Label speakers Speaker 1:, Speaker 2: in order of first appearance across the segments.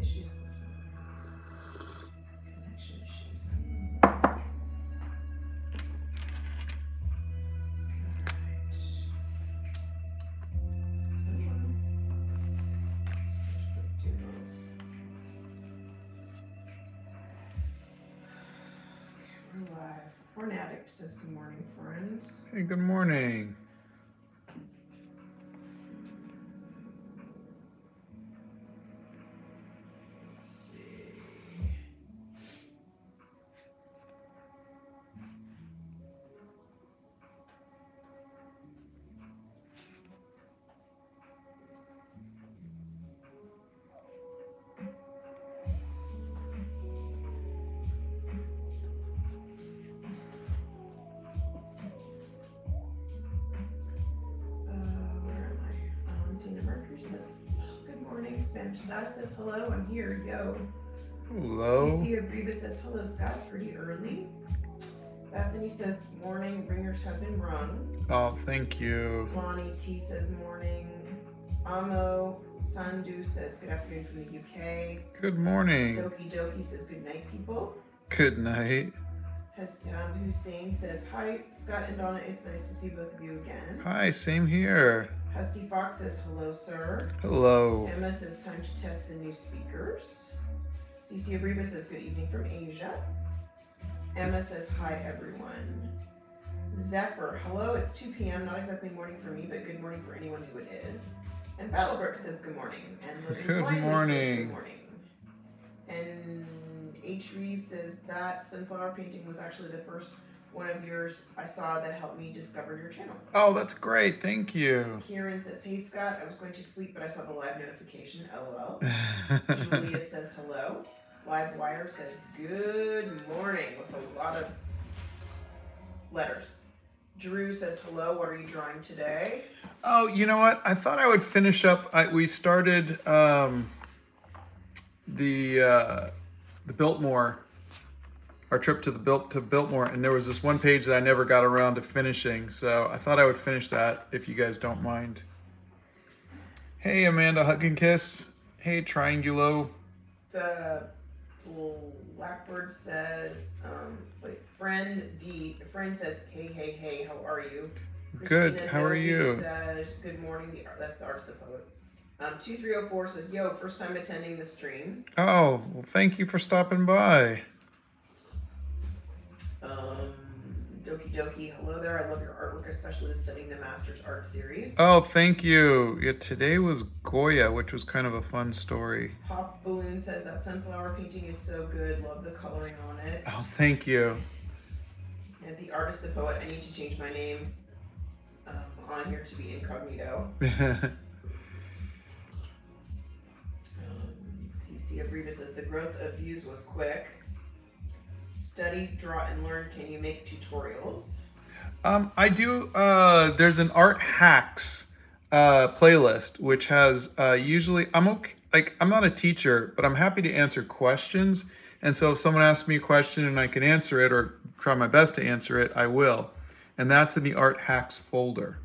Speaker 1: issues. Connection issues. We're live. Addict says good morning, friends.
Speaker 2: Hey, good morning.
Speaker 1: Hello, I'm here, yo.
Speaker 2: Hello.
Speaker 1: Cece Abriba says, hello, Scott, pretty early. Bethany says, morning, ringers have been rung.
Speaker 2: Oh, thank you.
Speaker 1: Lonnie T says, morning. Amo Sandu says, good afternoon from the UK.
Speaker 2: Good morning.
Speaker 1: Doki Doki says, good night, people.
Speaker 2: Good night.
Speaker 1: Hassan Hussein says, hi, Scott and Donna, it's nice to see both of you again.
Speaker 2: Hi, same here.
Speaker 1: Husty Fox says, hello, sir.
Speaker 2: Hello.
Speaker 1: Emma says, time to test the new speakers. Cece Abriba says, good evening from Asia. Emma says, hi, everyone. Zephyr, hello, it's 2 p.m., not exactly morning for me, but good morning for anyone who it is. And Battlebrook says, good morning. And Living
Speaker 2: Good
Speaker 1: Blindly says,
Speaker 2: morning.
Speaker 1: good morning. And H. Says, that sunflower painting was actually the first one of yours I saw that helped me discover your channel.
Speaker 2: Oh, that's great. Thank you.
Speaker 1: Kieran says, hey, Scott, I was going to sleep, but I saw the live notification, lol. Julia says hello. Live Wire says good morning with a lot of letters. Drew says hello. What are you drawing today?
Speaker 2: oh, you know what? I thought I would finish up. I, we started um, the uh, the Biltmore, our trip to the Bilt to Biltmore, and there was this one page that I never got around to finishing. So I thought I would finish that if you guys don't mind. Hey, Amanda, hug and kiss. Hey, Triangulo.
Speaker 1: The Blackbird says, um, wait, friend D. Friend says, hey, hey, hey, how are you?
Speaker 2: Good, how are you?
Speaker 1: Says, good morning. That's the artist, the poet. Um, 2304 says, yo, first time attending the stream.
Speaker 2: Oh, well, thank you for stopping by.
Speaker 1: Um, Doki Doki, hello there. I love your artwork, especially the studying the Masters art series.
Speaker 2: Oh, thank you. Yeah, today was Goya, which was kind of a fun story.
Speaker 1: Pop Balloon says that sunflower painting is so good. Love the coloring on it.
Speaker 2: Oh, thank you.
Speaker 1: And the artist, the poet. I need to change my name um, on here to be incognito. Um, CC Abriva says the growth of views was quick. Study, draw, and learn. Can you make tutorials?
Speaker 2: um, I do. Uh, there's an art hacks uh, playlist, which has uh, usually I'm okay. Like I'm not a teacher, but I'm happy to answer questions. And so if someone asks me a question and I can answer it or try my best to answer it, I will. And that's in the art hacks folder.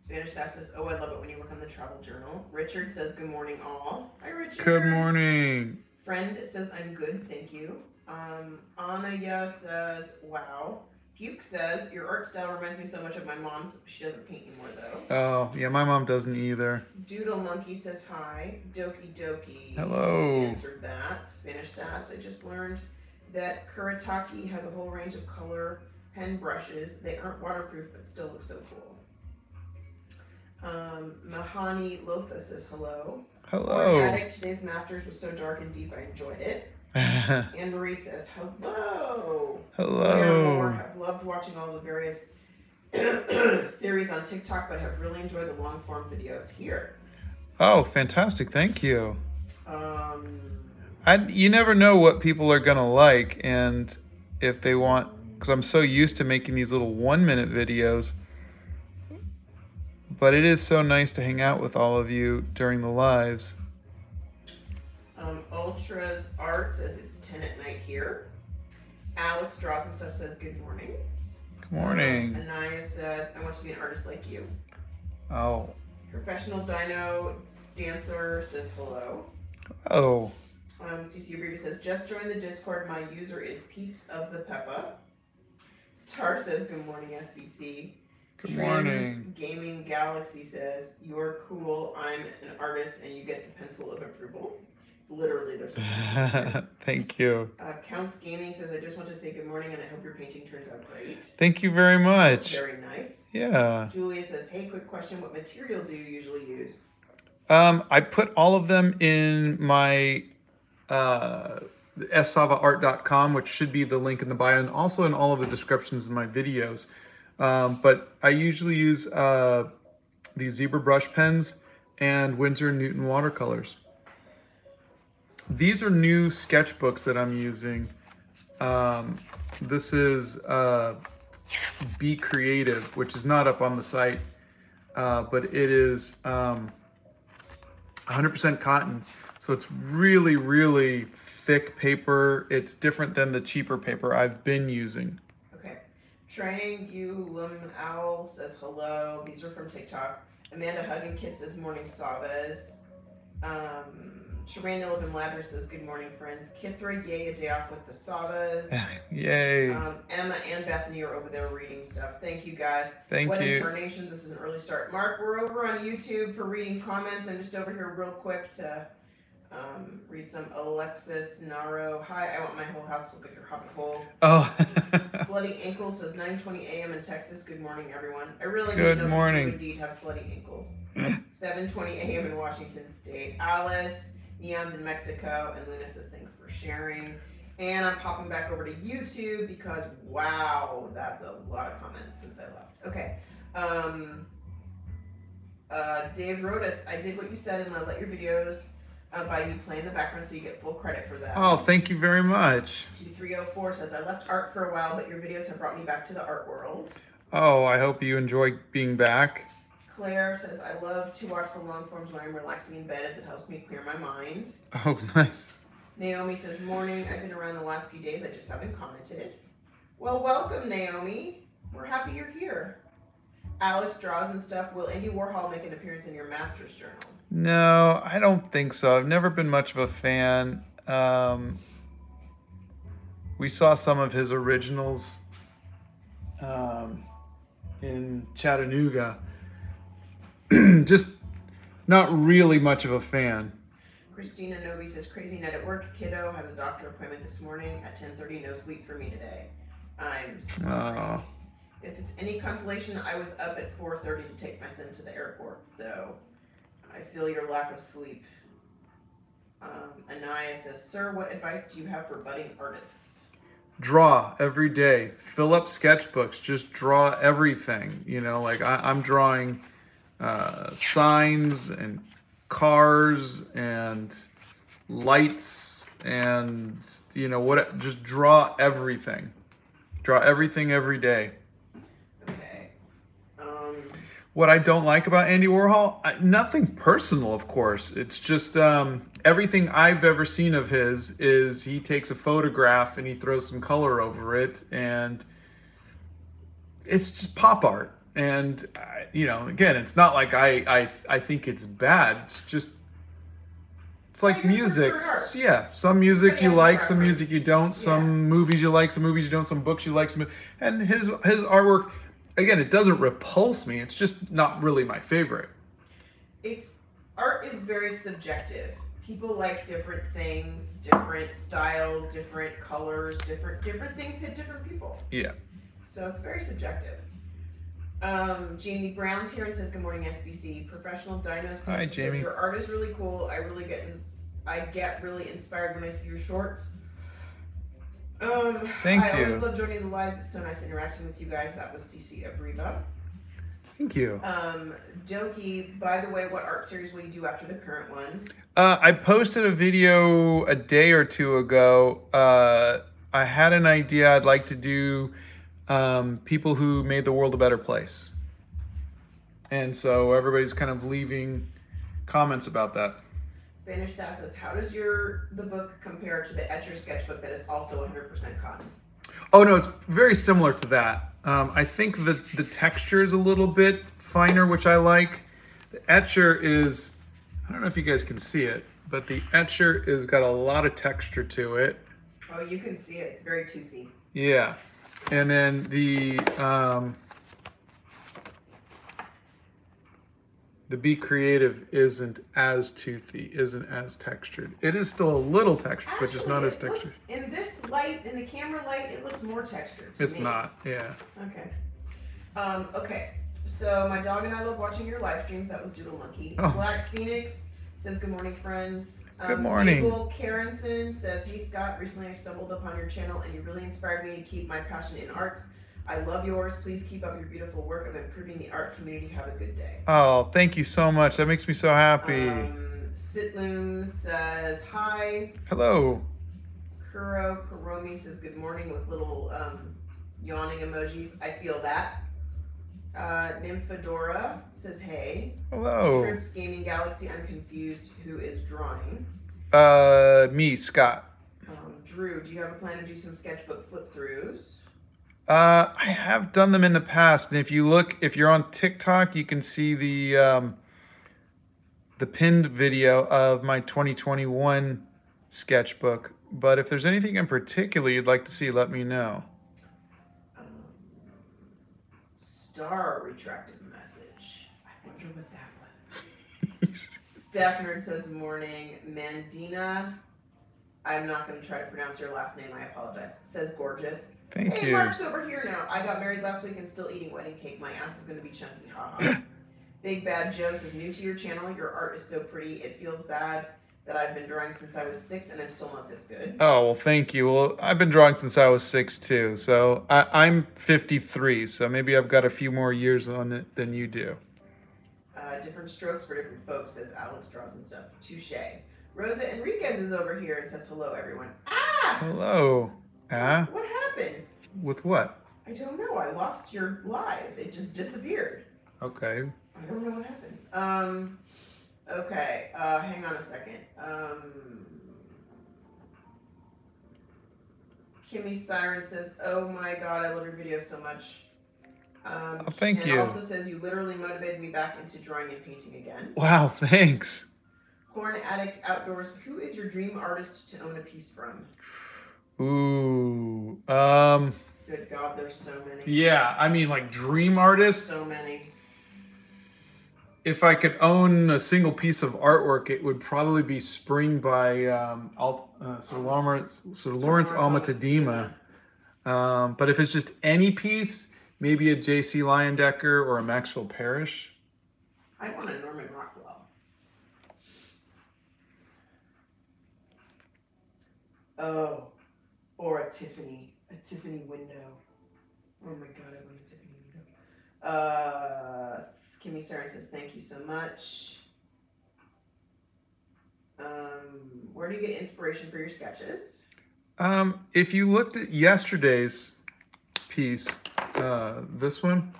Speaker 1: Spanish Sass says, "Oh, I love it when you work on the travel journal." Richard says, "Good morning, all." Hi, Richard.
Speaker 2: Good morning.
Speaker 1: Friend says, "I'm good, thank you." Um, Anaya says, "Wow." Puke says, "Your art style reminds me so much of my mom's. She doesn't paint anymore though."
Speaker 2: Oh, yeah, my mom doesn't either.
Speaker 1: Doodle Monkey says, "Hi." Doki Doki
Speaker 2: Hello.
Speaker 1: answered that. Spanish Sass. I just learned that Kuretake has a whole range of color pen brushes. They aren't waterproof, but still look so cool. Um, Mahani Lotha says hello.
Speaker 2: Hello.
Speaker 1: Addict, today's Masters was so dark and deep, I enjoyed it. Anne Marie says, hello.
Speaker 2: Hello.
Speaker 1: have loved watching all the various series on TikTok, but have really enjoyed the long form videos here.
Speaker 2: Oh, fantastic. Thank you.
Speaker 1: Um,
Speaker 2: I, you never know what people are going to like and if they want, because I'm so used to making these little one minute videos. But it is so nice to hang out with all of you during the lives.
Speaker 1: Ultra's Art says it's 10 at night here. Alex Draws and Stuff says good morning.
Speaker 2: Good morning.
Speaker 1: Anaya says, I want to be an artist like you.
Speaker 2: Oh,
Speaker 1: Professional Dino Stancer says hello.
Speaker 2: Oh,
Speaker 1: Um, CC Abreva says, just joined the Discord. My user is Peeps of the Peppa. Star says, good morning, SBC.
Speaker 2: good
Speaker 1: Trims
Speaker 2: morning.
Speaker 1: Gaming Galaxy says, you're cool. I'm an artist and you get the pencil of approval. Literally, there's a pencil here.
Speaker 2: Thank you.
Speaker 1: Uh, Counts Gaming says, I just want to say good morning and I hope your painting turns out great.
Speaker 2: Thank you very much.
Speaker 1: Very nice.
Speaker 2: Yeah.
Speaker 1: Julia says, hey, quick question. What material do you usually use?
Speaker 2: Um, I put all of them in my uh, ssavaart.com, which should be the link in the bio, and also in all of the descriptions in my videos. Um, but I usually use uh, these zebra brush pens and Winsor Newton watercolors. These are new sketchbooks that I'm using. Um, this is uh, Be Creative, which is not up on the site, uh, but it is. Um, 100% cotton. So it's really, really thick paper. It's different than the cheaper paper I've been using.
Speaker 1: Okay. Triangulum Owl says hello. These are from TikTok. Amanda Hug and Kiss says morning Savas. Um, Sharana Living Ladder says good morning, friends. Kithra, yay, a day off with the Savas.
Speaker 2: Yay.
Speaker 1: Um, Emma and Bethany are over there reading stuff. Thank you guys.
Speaker 2: Thank
Speaker 1: what
Speaker 2: you.
Speaker 1: incarnations? This is an early start. Mark, we're over on YouTube for reading comments. I'm just over here real quick to um, read some. Alexis Naro. Hi, I want my whole house to look like your hobbit hole.
Speaker 2: Oh,
Speaker 1: Slutty ankle says 9:20 a.m. in Texas. Good morning, everyone. I really
Speaker 2: Good
Speaker 1: know
Speaker 2: morning.
Speaker 1: if you indeed have slutty ankles. 7:20 a.m. in Washington State. Alice, Neon's in Mexico, and Luna says thanks for sharing. And I'm popping back over to YouTube because wow, that's a lot of comments since I left. Okay. Um, uh, Dave Rodas, I did what you said and I let your videos uh, by you play in the background so you get full credit for that.
Speaker 2: oh, thank you very much.
Speaker 1: 2304 says, I left art for a while, but your videos have brought me back to the art world.
Speaker 2: Oh, I hope you enjoy being back.
Speaker 1: Claire says, I love to watch the long forms when I'm relaxing in bed as it helps me clear my mind.
Speaker 2: Oh, nice.
Speaker 1: Naomi says, Morning, I've been around the last few days, I just haven't commented. Well, welcome, Naomi. We're happy you're here. Alex draws and stuff. Will Andy Warhol make an appearance in your master's journal?
Speaker 2: No, I don't think so. I've never been much of a fan. Um, we saw some of his originals um, in Chattanooga. Just not really much of a fan.
Speaker 1: Christina Novi says, Crazy night at work. Kiddo has a doctor appointment this morning at 10.30. No sleep for me today. I'm sorry.
Speaker 2: Oh,
Speaker 1: If it's any consolation, I was up at 4:30 to take my son to the airport, so I feel your lack of sleep. Um, Anaya says, "Sir, what advice do you have for budding artists?"
Speaker 2: draw every day. Fill up sketchbooks. Just draw everything. You know, like I, I'm drawing uh, signs and cars and lights and you know what. Just draw everything. Draw everything every day.
Speaker 1: Okay. Um,
Speaker 2: What I don't like about Andy Warhol, I, nothing personal, of course. It's just um, everything I've ever seen of his is he takes a photograph and he throws some color over it, and it's just pop art. And I, you know, again, it's not like I I I think it's bad. It's just it's like music. So, yeah, some music you like, some music you don't. Some movies you like, some movies you don't. Some books you like, some and his his artwork. Again, it doesn't repulse me. It's just not really my favorite.
Speaker 1: it's art is very subjective. People like different things, different styles, different colors, different different things hit different people.
Speaker 2: Yeah.
Speaker 1: So it's very subjective. Um, Jamie Brown's here and says, "Good morning, SBC. Professional Dino Stitch
Speaker 2: Hi, Jamie.
Speaker 1: Your art is really cool. I really get ins- I get really inspired when I see your shorts. Um,
Speaker 2: Thank
Speaker 1: I
Speaker 2: you.
Speaker 1: always love joining the lives. It's so nice interacting with you guys. That was CC Abriva.
Speaker 2: Thank you.
Speaker 1: Um, Doki, by the way, what art series will you do after the current one?
Speaker 2: Uh, I posted a video a day or two ago. Uh, I had an idea. I'd like to do um, people who made the world a better place, and so everybody's kind of leaving comments about that.
Speaker 1: Spanish Sass says, "How does your the book compare to the Etcher sketchbook that is also 100% cotton?"
Speaker 2: Oh no, it's very similar to that. Um, I think the the texture is a little bit finer, which I like. The etcher is, I don't know if you guys can see it. but the etcher is got a lot of texture to it.
Speaker 1: Oh, you can see it. It's very toothy.
Speaker 2: Yeah, and then the um, the Be Creative isn't as toothy, isn't as textured. It is still a little textured, but just not as
Speaker 1: it looks-
Speaker 2: textured.
Speaker 1: in this light, in the camera light, it looks more textured.
Speaker 2: It's
Speaker 1: me.
Speaker 2: not. Yeah.
Speaker 1: Okay. Um, okay. So my dog and I love watching your live streams. That was Doodle Monkey.
Speaker 2: Oh.
Speaker 1: Black Phoenix says good morning, friends. Um,
Speaker 2: Good morning.
Speaker 1: Mabel Karenson says, Hey Scott, recently I stumbled upon your channel and you really inspired me to keep my passion in arts. I love yours. Please keep up your beautiful work of improving the art community. Have a good day.
Speaker 2: Oh, thank you so much. That makes me so happy.
Speaker 1: Um, Sitloom says hi.
Speaker 2: Hello.
Speaker 1: Kuro Kuromi says good morning with little um, yawning emojis. I feel that. Uh, Nymphadora says hey.
Speaker 2: Hello.
Speaker 1: Trips Gaming Galaxy. I'm confused. Who is drawing?
Speaker 2: Uh, me, Scott.
Speaker 1: Um, Drew, do you have a plan to do some sketchbook flip throughs?
Speaker 2: Uh, I have done them in the past, and if you look, if you're on TikTok, you can see the um, the pinned video of my 2021 sketchbook. But if there's anything in particular you'd like to see, let me know.
Speaker 1: Um, Star retracted message. I wonder what that was. Steph Nerd says morning. Mandina. I'm not going to try to pronounce your last name. I apologize. Says gorgeous.
Speaker 2: Thank
Speaker 1: hey,
Speaker 2: you.
Speaker 1: Mark's over here now. I got married last week and still eating wedding cake. My ass is going to be chunky. Haha. Big Bad Joe says new to your channel. Your art is so pretty. It feels bad that I've been drawing since I was six and I'm still not this good.
Speaker 2: Oh well, thank you. Well, I've been drawing since I was six too, so I, I'm 53. So maybe I've got a few more years on it than you do.
Speaker 1: Uh, different strokes for different folks, says Alex draws and stuff. Touche. Rosa Enriquez is over here and says hello, everyone. Ah!
Speaker 2: Hello. Ah,
Speaker 1: What happened?
Speaker 2: with what?
Speaker 1: I don't know. I lost your live. It just disappeared.
Speaker 2: Okay.
Speaker 1: I don't know what happened. Um, okay. Uh, hang on a second. Um, Kimmy Siren says, "Oh my God, I love your video so much." Um,
Speaker 2: Oh, thank
Speaker 1: and
Speaker 2: you.
Speaker 1: Also says you literally motivated me back into drawing and painting again.
Speaker 2: Wow. Thanks.
Speaker 1: Corn Addict Outdoors. Who is your dream artist to own a piece from?
Speaker 2: Ooh. Um.
Speaker 1: Good God, there's so many.
Speaker 2: Yeah. I mean, like dream artist.
Speaker 1: So many.
Speaker 2: If I could own a single piece of artwork, it would probably be Spring by um, Al, uh, Sir Lawrence, Sir Lawrence Alma-Tadema. Um, but if it's just any piece, maybe a J.C. Leyendecker or a Maxwell Parrish.
Speaker 1: I want a Norman Rockwell. Oh, or a Tiffany, a Tiffany window. Oh my god, I want a Tiffany window. Uh, Kimmy Saren says thank you so much. Um, where do you get inspiration for your sketches?
Speaker 2: Um, if you looked at yesterday's piece, uh, this one,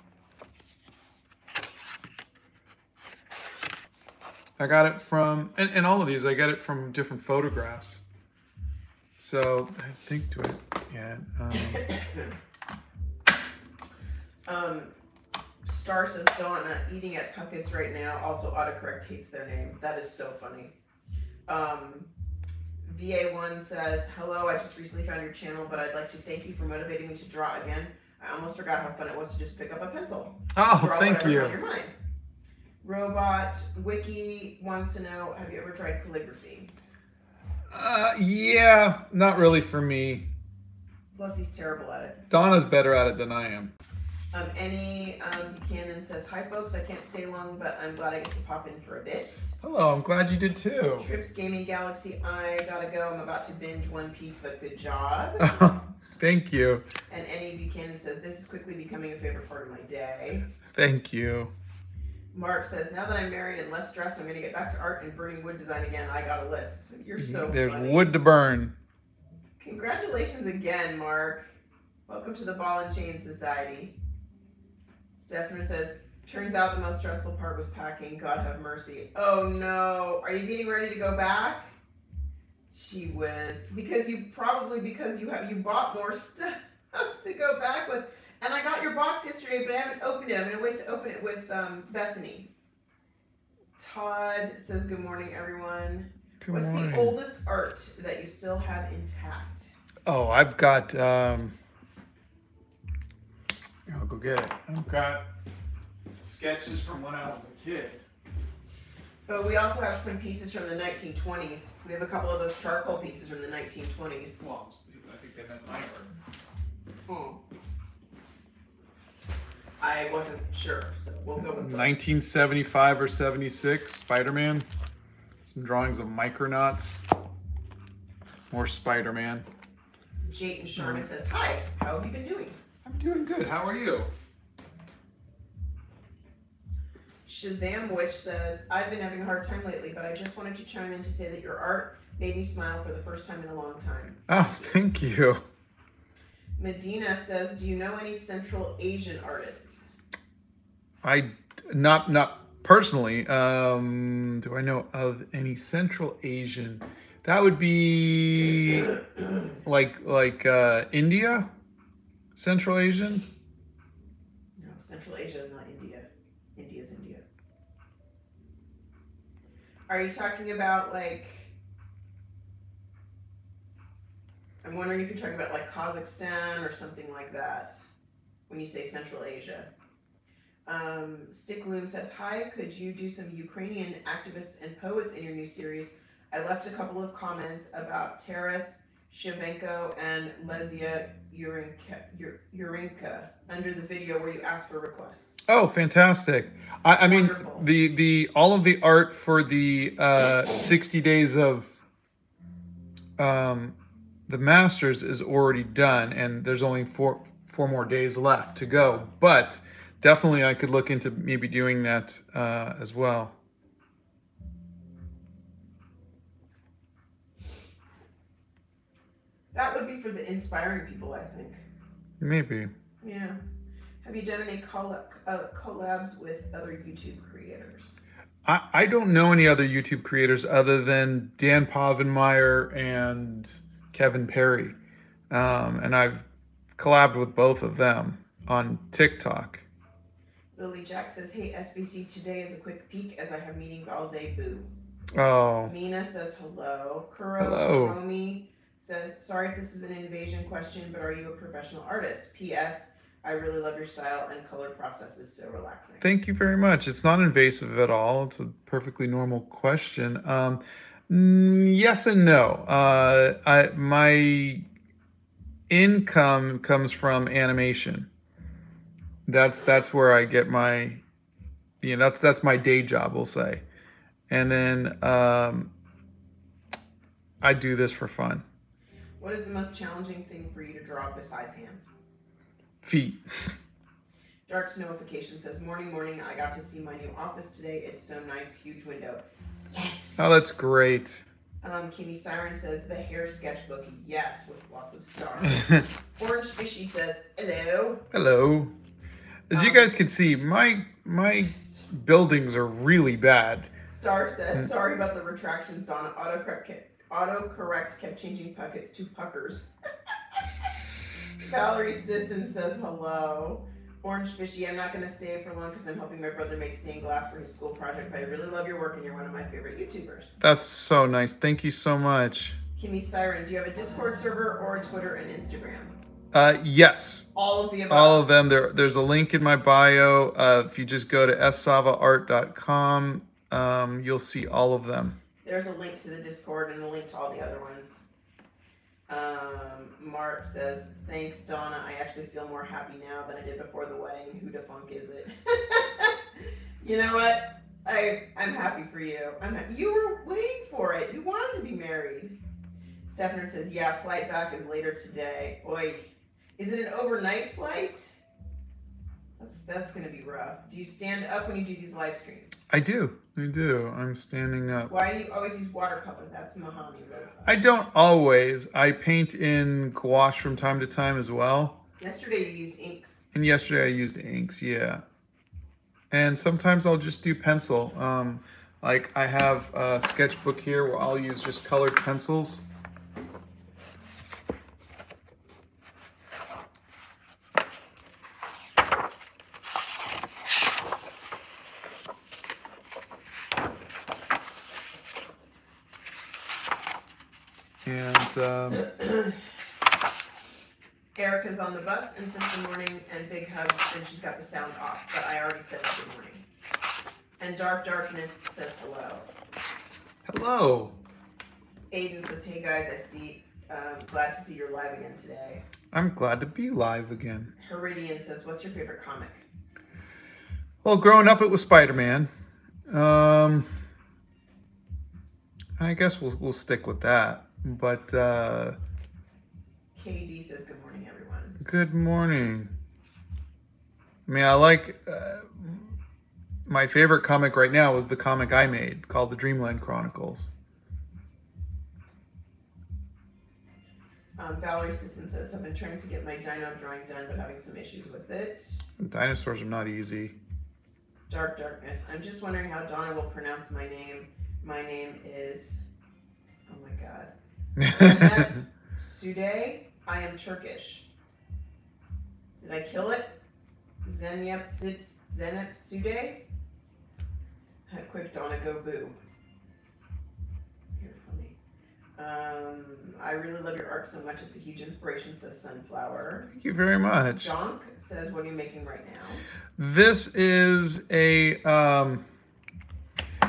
Speaker 2: I got it from, and, and all of these, I got it from different photographs. So I think do it, yeah. Um,
Speaker 1: Um, Star says Donna eating at Puckett's right now. Also, autocorrect hates their name. That is so funny. Um, VA1 says, Hello, I just recently found your channel, but I'd like to thank you for motivating me to draw again. I almost forgot how fun it was to just pick up a pencil.
Speaker 2: oh,
Speaker 1: Draw
Speaker 2: thank you.
Speaker 1: on your mind. Robot Wiki wants to know Have you ever tried calligraphy?
Speaker 2: Uh, yeah, not really for me.
Speaker 1: Plus, he's terrible at it.
Speaker 2: Donna's better at it than I am.
Speaker 1: Um, Annie um, Buchanan says, Hi, folks. I can't stay long, but I'm glad I get to pop in for a bit.
Speaker 2: Hello, I'm glad you did too.
Speaker 1: Trips Gaming Galaxy, I gotta go. I'm about to binge One Piece, but good job.
Speaker 2: thank you.
Speaker 1: and Annie Buchanan says, This is quickly becoming a favorite part of my day.
Speaker 2: Thank you.
Speaker 1: Mark says, Now that I'm married and less stressed, I'm gonna get back to art and burning wood design again. I got a list. You're so
Speaker 2: There's
Speaker 1: funny.
Speaker 2: wood to burn.
Speaker 1: Congratulations again, Mark. Welcome to the Ball and Chain Society. Stephanie says, Turns out the most stressful part was packing. God have mercy. Oh no. Are you getting ready to go back? She whiz. Because you probably because you have you bought more stuff to go back with. And I got your box yesterday, but I haven't opened it. I'm gonna wait to open it with um, Bethany. Todd says good morning, everyone.
Speaker 2: Good
Speaker 1: What's
Speaker 2: morning.
Speaker 1: the oldest art that you still have intact?
Speaker 2: Oh, I've got. Um, here, I'll go get it. I've got sketches from when I was a kid.
Speaker 1: But we also have some pieces from the 1920s. We have a couple of those charcoal pieces from the 1920s.
Speaker 2: Well, I think they meant my art.
Speaker 1: Hmm. I wasn't sure, so we'll go with that.
Speaker 2: 1975 or 76, Spider-Man. Some drawings of Micronauts. More Spider-Man.
Speaker 1: Jayden Sharma says, Hi, how have you been doing?
Speaker 2: I'm doing good. How are you?
Speaker 1: Shazam Witch says, I've been having a hard time lately, but I just wanted to chime in to say that your art made me smile for the first time in a long time.
Speaker 2: Oh, thank you.
Speaker 1: Medina says, Do you know any Central Asian artists?
Speaker 2: I not not personally. Um, do I know of any Central Asian? That would be like like uh, India, Central Asian.
Speaker 1: No, Central Asia is not India. India is India. Are you talking about like? I'm wondering if you're talking about like Kazakhstan or something like that when you say Central Asia. Um, Stickloom says, Hi, could you do some Ukrainian activists and poets in your new series? I left a couple of comments about Taras Shevchenko and Lesia Urinka, Ur- Urinka under the video where you ask for requests.
Speaker 2: Oh, fantastic! I, I mean,
Speaker 1: Wonderful.
Speaker 2: the the all of the art for the uh, sixty days of um, the Masters is already done, and there's only four four more days left to go. But definitely, I could look into maybe doing that uh, as well.
Speaker 1: That would be for the inspiring people, I think.
Speaker 2: Maybe.
Speaker 1: Yeah. Have you done any coll- uh, collabs with other YouTube creators?
Speaker 2: I, I don't know any other YouTube creators other than Dan Povenmire and Kevin Perry. Um, and I've collabed with both of them on TikTok.
Speaker 1: Lily Jack says, Hey, SBC, today is a quick peek as I have meetings all day. Boo.
Speaker 2: Oh,
Speaker 1: Mina says, Hello. Kuro
Speaker 2: Hello.
Speaker 1: Kuromi says, Sorry if this is an invasion question, but are you a professional artist? P.S. I really love your style and color process is so relaxing.
Speaker 2: thank you very much. It's not invasive at all. It's a perfectly normal question. Um, mm, yes and no. Uh, I, my income comes from animation. That's that's where I get my, you know, that's that's my day job. We'll say, and then um, I do this for fun.
Speaker 1: What is the most challenging thing for you to draw besides hands?
Speaker 2: Feet.
Speaker 1: Dark Snowification says, Morning, morning. I got to see my new office today. It's so nice. Huge window. Yes.
Speaker 2: Oh, that's great.
Speaker 1: Um, Kimmy Siren says, The hair sketchbook. Yes, with lots of stars. Orange Fishy says, Hello.
Speaker 2: Hello. As you
Speaker 1: Um,
Speaker 2: guys can see, my my buildings are really bad.
Speaker 1: Star says, Sorry about the retractions, Donna. Autocorrect kept, autocorrect kept changing puckets to puckers. Valerie Sisson says, Hello. Orange Fishy, I'm not going to stay for long because I'm helping my brother make stained glass for his school project, but I really love your work and you're one of my favorite YouTubers.
Speaker 2: That's so nice. Thank you so much.
Speaker 1: Kimmy Siren, do you have a Discord server or a Twitter and Instagram?
Speaker 2: Uh, yes,
Speaker 1: All of the above.
Speaker 2: all of them. There, there's a link in my bio. Uh, if you just go to savaart.com, um, you'll see all of them.
Speaker 1: There's a link to the Discord and a link to all the other ones. Um, Mark says, "Thanks, Donna. I actually feel more happy now than I did before the wedding. Who the funk is it?" you know what? I I'm happy for you. I'm you were waiting for it. You wanted to be married. Stefan says, "Yeah, flight back is later today. Oi, is it an overnight flight?" That's that's gonna be rough. Do you stand up when you do these live streams?
Speaker 2: I do. I do. I'm standing up.
Speaker 1: Why do you always use watercolor? That's Mahani.
Speaker 2: I don't always. I paint in gouache from time to time as well.
Speaker 1: Yesterday you used inks.
Speaker 2: And yesterday I used inks, yeah. And sometimes I'll just do pencil. Um, like I have a sketchbook here where I'll use just colored pencils. And um,
Speaker 1: Erica's on the bus and says good morning and big hugs and she's got the sound off, but I already said good morning. And Dark Darkness says hello.
Speaker 2: hello.
Speaker 1: Aiden says, hey guys, I see, um, glad to see you're live again today.
Speaker 2: I'm glad to be live again.
Speaker 1: Heridian says, what's your favorite comic?
Speaker 2: Well, growing up, it was Spider Man. Um, I guess we'll we'll stick with that. But uh,
Speaker 1: KD says, good morning, everyone.
Speaker 2: good morning. I mean, I like. Uh, my favorite comic right now was the comic I made called The Dreamland Chronicles.
Speaker 1: Um, Valerie Sisson says, I've been trying to get my dino drawing done, but having some issues with it.
Speaker 2: Dinosaurs are not easy.
Speaker 1: Dark Darkness. I'm just wondering how Donna will pronounce my name. My name is, oh my god, Sude. I am Turkish. Did I kill it? Zenyep Sit Zenep Sude? Quick Donna, go boo. You're funny. Um, I really love your art so much. It's a huge inspiration, says Sunflower.
Speaker 2: Thank you very much.
Speaker 1: Jonk says, What are you making right now?
Speaker 2: This is a um,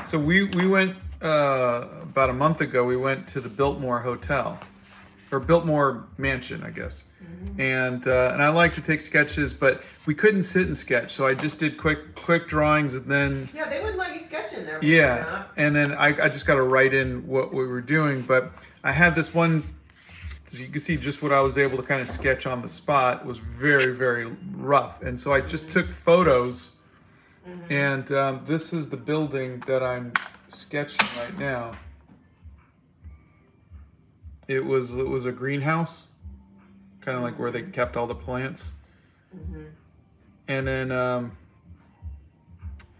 Speaker 2: so we we went uh, about a month ago. We went to the Biltmore Hotel or Biltmore Mansion, I guess. And uh, and I like to take sketches, but we couldn't sit and sketch, so I just did quick quick drawings, and then
Speaker 1: Yeah, they wouldn't let you sketch in there. believe it or
Speaker 2: yeah, and then I, I just got to write in what we were doing. But I had this one, so you can see just what I was able to kind of sketch on the spot was very, very rough. And so I just took photos. And um, this is the building that I'm sketching right now. It was it was a greenhouse, kind of like where they kept all the plants.
Speaker 1: Mhm.
Speaker 2: And then um,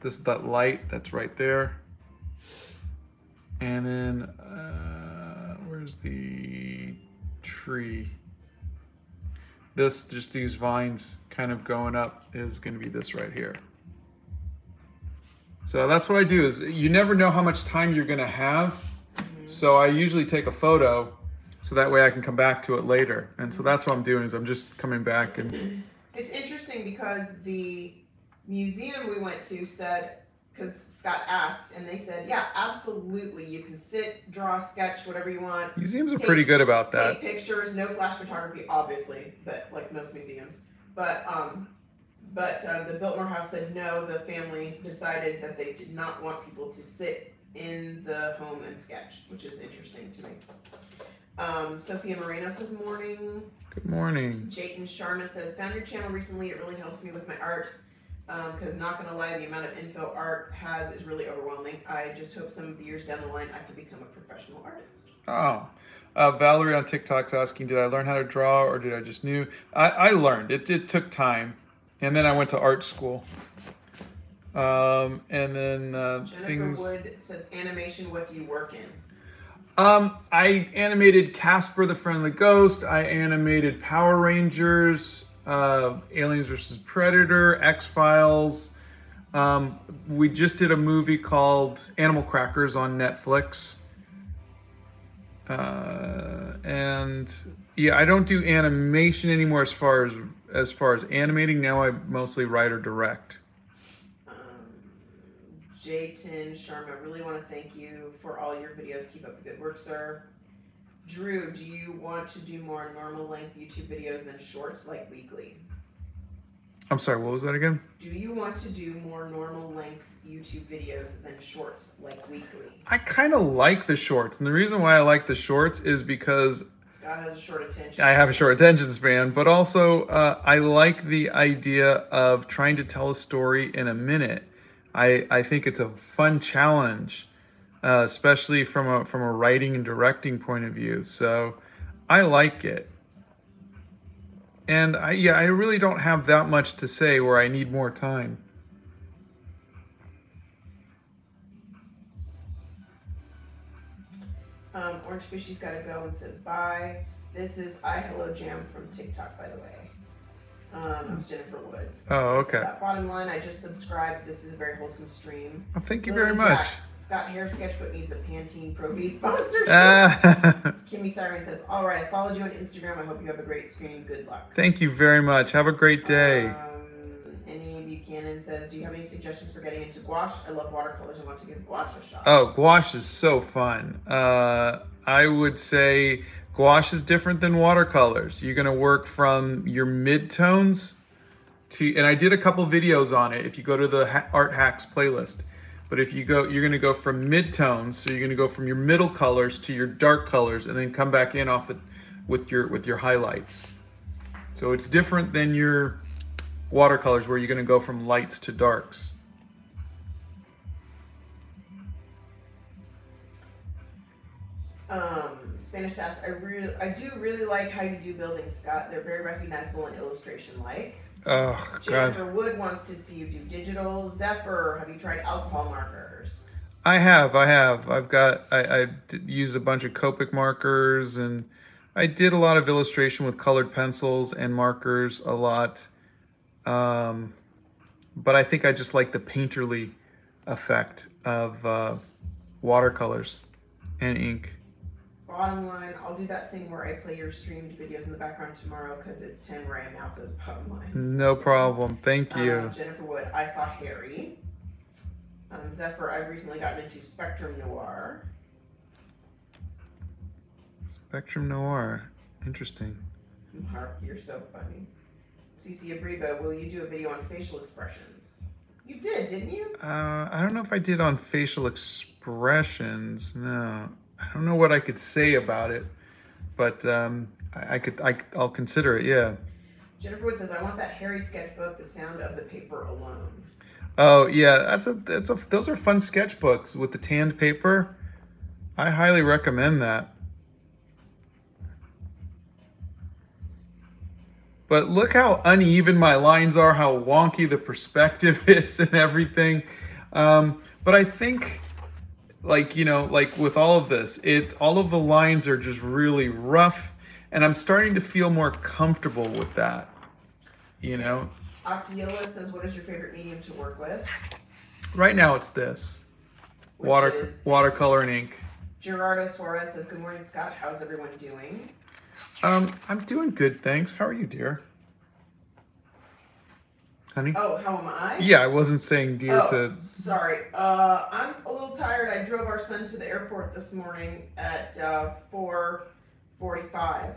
Speaker 2: this is that light that's right there. And then uh, where's the tree? This just these vines kind of going up is going to be this right here. So that's what I do is you never know how much time you're going to have. So I usually take a photo so that way I can come back to it later. And so that's what I'm doing is I'm just coming back and
Speaker 1: It's interesting because the museum we went to said, because Scott asked, and they said, yeah, absolutely, you can sit, draw, sketch, whatever you want.
Speaker 2: museums are
Speaker 1: Take-
Speaker 2: pretty good about that.
Speaker 1: Take pictures, no flash photography, obviously, but like most museums. But um, but uh, the Biltmore House said no. The family decided that they did not want people to sit in the home and sketch, which is interesting to me. Um, Sophia Moreno says morning.
Speaker 2: Good morning.
Speaker 1: Jayton Sharma says, found your channel recently. It really helps me with my art. Because not gonna lie, the amount of info art has is really overwhelming. I just hope some of the years down the line I can become a professional artist.
Speaker 2: Oh, uh, Valerie on TikTok's asking, did I learn how to draw or did I just knew? I, I learned. It, it took time, and then I went to art school. Um, and then uh,
Speaker 1: Jennifer
Speaker 2: things.
Speaker 1: Wood says, animation. What do you work in?
Speaker 2: Um, I animated Casper the Friendly Ghost. I animated Power Rangers, uh, Aliens vs Predator, X Files. Um, we just did a movie called Animal Crackers on Netflix. Uh, and yeah, I don't do animation anymore as far as as far as animating. Now I mostly write or direct.
Speaker 1: Um, Jayton Sharma, really want to thank you for all your videos. Keep up the good work, sir. Drew, do you want to do more normal length YouTube videos than shorts like weekly?
Speaker 2: I'm sorry, what was that again?
Speaker 1: Do you want to do more normal length YouTube videos than shorts like weekly?
Speaker 2: I kind of like the shorts, and the reason why I like the shorts is because
Speaker 1: Scott has a short attention.
Speaker 2: I have a short attention span, but also uh, I like the idea of trying to tell a story in a minute. I, I think it's a fun challenge, uh, especially from a from a writing and directing point of view. So I like it. And I yeah, I really don't have that much to say where I need more time.
Speaker 1: Um, Orange Fishy's got to go and says bye. This is I Hello Jam from TikTok, by the way. Um, was Jennifer Wood.
Speaker 2: Oh,
Speaker 1: So
Speaker 2: okay.
Speaker 1: that bottom line, I just subscribed. This is a very wholesome stream.
Speaker 2: Well, thank you very much.
Speaker 1: Jacks Scott Hair Sketchbook needs a Pantene Pro V sponsorship.
Speaker 2: Ah,
Speaker 1: Kimmy Siren says, All right, I followed you on Instagram. I hope you have a great screen. Good luck.
Speaker 2: thank you very much. Have a great day.
Speaker 1: Um, Buchanan says, Do you have any suggestions for getting into gouache? I love watercolors. I want to give gouache a shot.
Speaker 2: Oh, gouache is so fun. Uh, I would say gouache is different than watercolors. You're gonna work from your midtones to, and I did a couple videos on it. If you go to the ha- Art Hacks playlist, but if you go, you're gonna go from midtones. So you're gonna go from your middle colors to your dark colors, and then come back in off the with your with your highlights. So it's different than your watercolors, where you're gonna go from lights to darks.
Speaker 1: Um, Spanish Sass, I really, I do really like how you do buildings, Scott. They're very recognizable and illustration-like.
Speaker 2: Oh God.
Speaker 1: Jennifer Wood wants to see you do digital. Zephyr, have you tried alcohol markers?
Speaker 2: I have, I have. I've got, I, I used a bunch of Copic markers and I did a lot of illustration with colored pencils and markers a lot. Um, but I think I just like the painterly effect of uh, watercolors and ink.
Speaker 1: Bottom line, I'll do that thing where I play your streamed videos in the background tomorrow because it's 10 where I now says bottom line.
Speaker 2: No problem. Thank
Speaker 1: Um,
Speaker 2: you.
Speaker 1: Jennifer Wood, I saw Harry. Um, Zephyr, I've recently gotten into Spectrum Noir.
Speaker 2: Spectrum Noir. Interesting.
Speaker 1: Mark, you're so funny. CC Abriba, will you do a video on facial expressions? You did, didn't you?
Speaker 2: Uh, I don't know if I did on facial expressions. No, I don't know what I could say about it, but um, I, I could. I, I'll consider it. Yeah.
Speaker 1: Jennifer Wood says, I want that Harry sketchbook, the sound of the paper alone.
Speaker 2: Oh yeah, that's a that's a those are fun sketchbooks with the tanned paper. I highly recommend that. But look how uneven my lines are, how wonky the perspective is, and everything. Um, but I think, like you know, like with all of this, it all of the lines are just really rough, and I'm starting to feel more comfortable with that. You know,
Speaker 1: Akiola says, what is your favorite medium to work with?
Speaker 2: right now it's this.
Speaker 1: Which
Speaker 2: Water, watercolor and ink.
Speaker 1: Gerardo Suarez says, good morning, Scott. How's everyone doing?
Speaker 2: Um, I'm doing good, thanks. How are you, dear? Honey?
Speaker 1: Oh, how am I?
Speaker 2: Yeah, I wasn't saying dear
Speaker 1: oh,
Speaker 2: to.
Speaker 1: sorry. Uh, I'm a little tired. I drove our son to the airport this morning at uh, 4:45.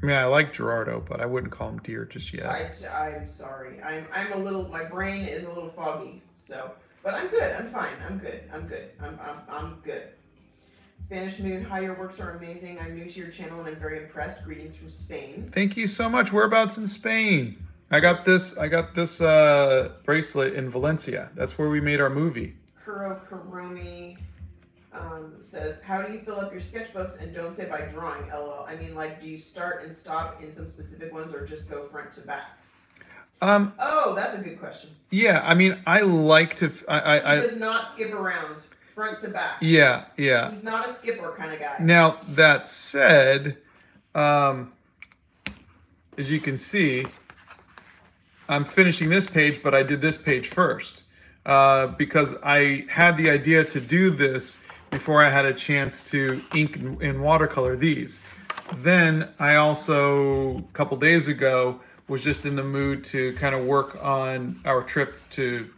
Speaker 2: I mean, I like Gerardo, but I wouldn't call him dear just yet.
Speaker 1: I, I'm sorry. I'm I'm a little. My brain is a little foggy. So, but I'm good. I'm fine. I'm good. I'm good. I'm I'm, I'm good. Spanish Moon, hi, your works are amazing. I'm new to your channel and I'm very impressed. Greetings from Spain.
Speaker 2: Thank you so much. Whereabouts in Spain? I got this. I got this uh, bracelet in Valencia. That's where we made our movie.
Speaker 1: Kuro Karomi um, says, How do you fill up your sketchbooks and don't say by drawing? LOL. I mean, like, do you start and stop in some specific ones or just go front to back?
Speaker 2: Um,
Speaker 1: Oh, that's a good question.
Speaker 2: yeah. I mean, I like to. I, I, I
Speaker 1: does not skip around front to back.
Speaker 2: yeah, yeah.
Speaker 1: He's not a skipper kind of guy.
Speaker 2: Now that said, um, as you can see, I'm finishing this page, but I did this page first uh, because I had the idea to do this before I had a chance to ink and watercolor these. Then I also, a couple days ago, was just in the mood to kind of work on our trip to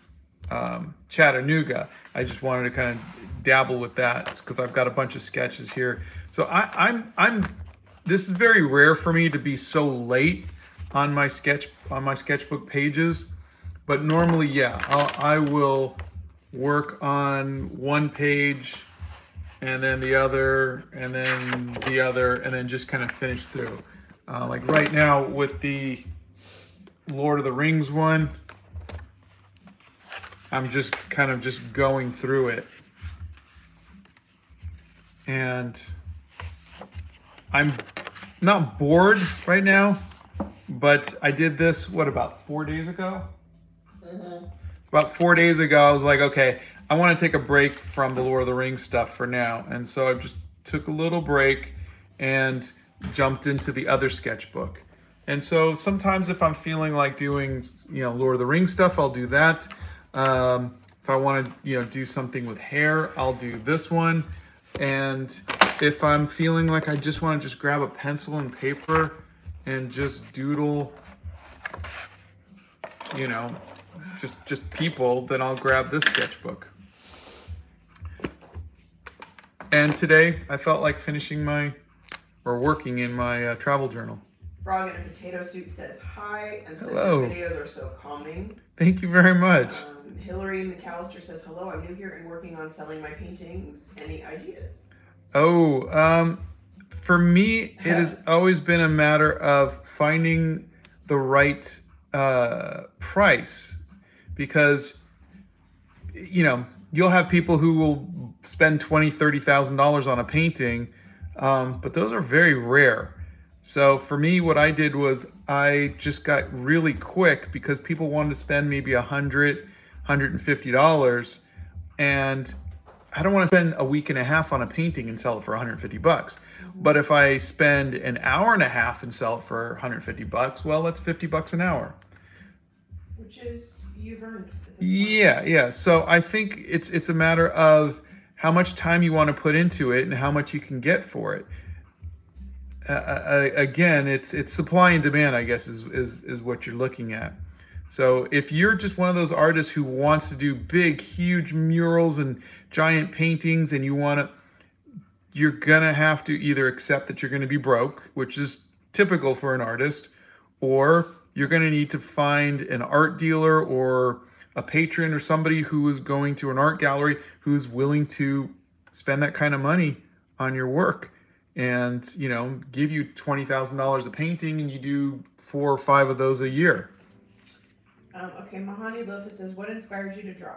Speaker 2: um, Chattanooga. I just wanted to kind of dabble with that because I've got a bunch of sketches here. So I, I'm I'm this is very rare for me to be so late on my sketch on my sketchbook pages, but normally yeah I'll, I will work on one page and then the other and then the other and then just kind of finish through. Uh, like right now with the Lord of the Rings one. I'm just kind of just going through it. And I'm not bored right now, but I did this, what, about four days ago? Mm-hmm. About four days ago, I was like, okay, I want to take a break from the Lord of the Rings stuff for now. And so I just took a little break and jumped into the other sketchbook. And so sometimes if I'm feeling like doing, you know, Lord of the Rings stuff, I'll do that. Um, if I want to, you know, do something with hair, I'll do this one. And if I'm feeling like I just want to just grab a pencil and paper and just doodle, you know, just just people, then I'll grab this sketchbook. And today I felt like finishing my or working in my uh, travel journal.
Speaker 1: Frog in a potato suit says hi and says
Speaker 2: Hello.
Speaker 1: your videos are so calming.
Speaker 2: Thank you very much.
Speaker 1: Um, Hillary McAllister says hello. I'm new here and working on selling my paintings. Any ideas?
Speaker 2: Oh, um, for me, it has always been a matter of finding the right uh, price because, you know, you'll have people who will spend twenty, thirty thousand dollars on a painting, um, but those are very rare. So for me, what I did was I just got really quick because people wanted to spend maybe a hundred, hundred and fifty dollars, and I don't want to spend a week and a half on a painting and sell it for 150 bucks. But if I spend an hour and a half and sell it for 150 bucks, well, that's 50 bucks an hour.
Speaker 1: Which is you've earned. At this point.
Speaker 2: Yeah, yeah. So I think it's it's a matter of how much time you want to put into it and how much you can get for it. Uh, again, it's it's supply and demand, I guess, is is is what you're looking at. So if you're just one of those artists who wants to do big, huge murals and giant paintings, and you want to, you're gonna have to either accept that you're gonna be broke, which is typical for an artist, or you're gonna need to find an art dealer or a patron or somebody who is going to an art gallery who's willing to spend that kind of money on your work and you know give you $20000 a painting and you do four or five of those a year
Speaker 1: Um, okay, Mahani Lopez says, "What inspires you to draw?"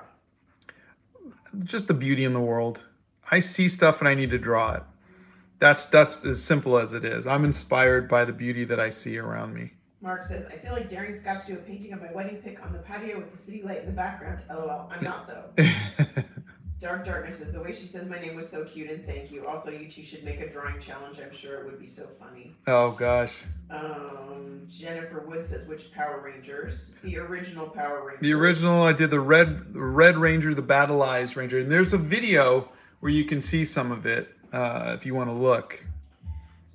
Speaker 2: just the beauty in the world. I see stuff and I need to draw it. That's that's as simple as it is. I'm inspired by the beauty that I see around me.
Speaker 1: Mark says, "I feel like daring Scott to do a painting of my wedding pic on the patio with the city light in the background." LOL. I'm not though. Dark Darkness says, "The way she says my name was so cute and thank you. Also, you two should make a drawing challenge. I'm sure it would be so funny."
Speaker 2: oh gosh.
Speaker 1: Um, Jennifer Wood says, "Which Power Rangers? The original Power Rangers."
Speaker 2: The original I did the red Red Ranger, the Battlized Ranger, and there's a video where you can see some of it uh, if you want to look.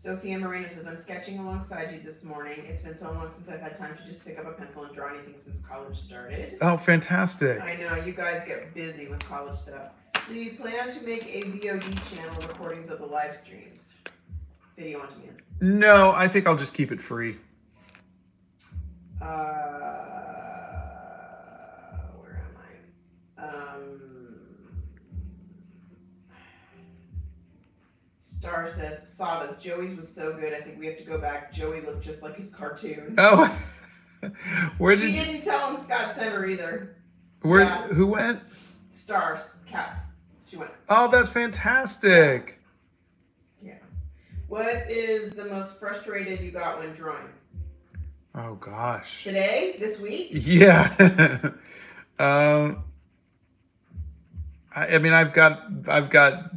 Speaker 1: Sophia Moreno says, I'm sketching alongside you this morning. It's been so long since I've had time to just pick up a pencil and draw anything since college started.
Speaker 2: Oh, fantastic!
Speaker 1: I know, you guys get busy with college stuff. Do you plan to make a VOD channel recordings of the live streams? Video on demand.
Speaker 2: No, I think I'll just keep it free.
Speaker 1: Uh, Star says, Sabas, Joey's was so good. I think we have to go back. Joey looked just like his cartoon.
Speaker 2: Oh, where did you,
Speaker 1: didn't tell him Scott sent her either.
Speaker 2: where
Speaker 1: yeah.
Speaker 2: who went?
Speaker 1: Stars, caps. She went.
Speaker 2: Oh, that's fantastic.
Speaker 1: Yeah. What is the most frustrated you got when drawing?
Speaker 2: Oh gosh.
Speaker 1: Today? This week?
Speaker 2: Yeah. um, I, I mean, I've got I've got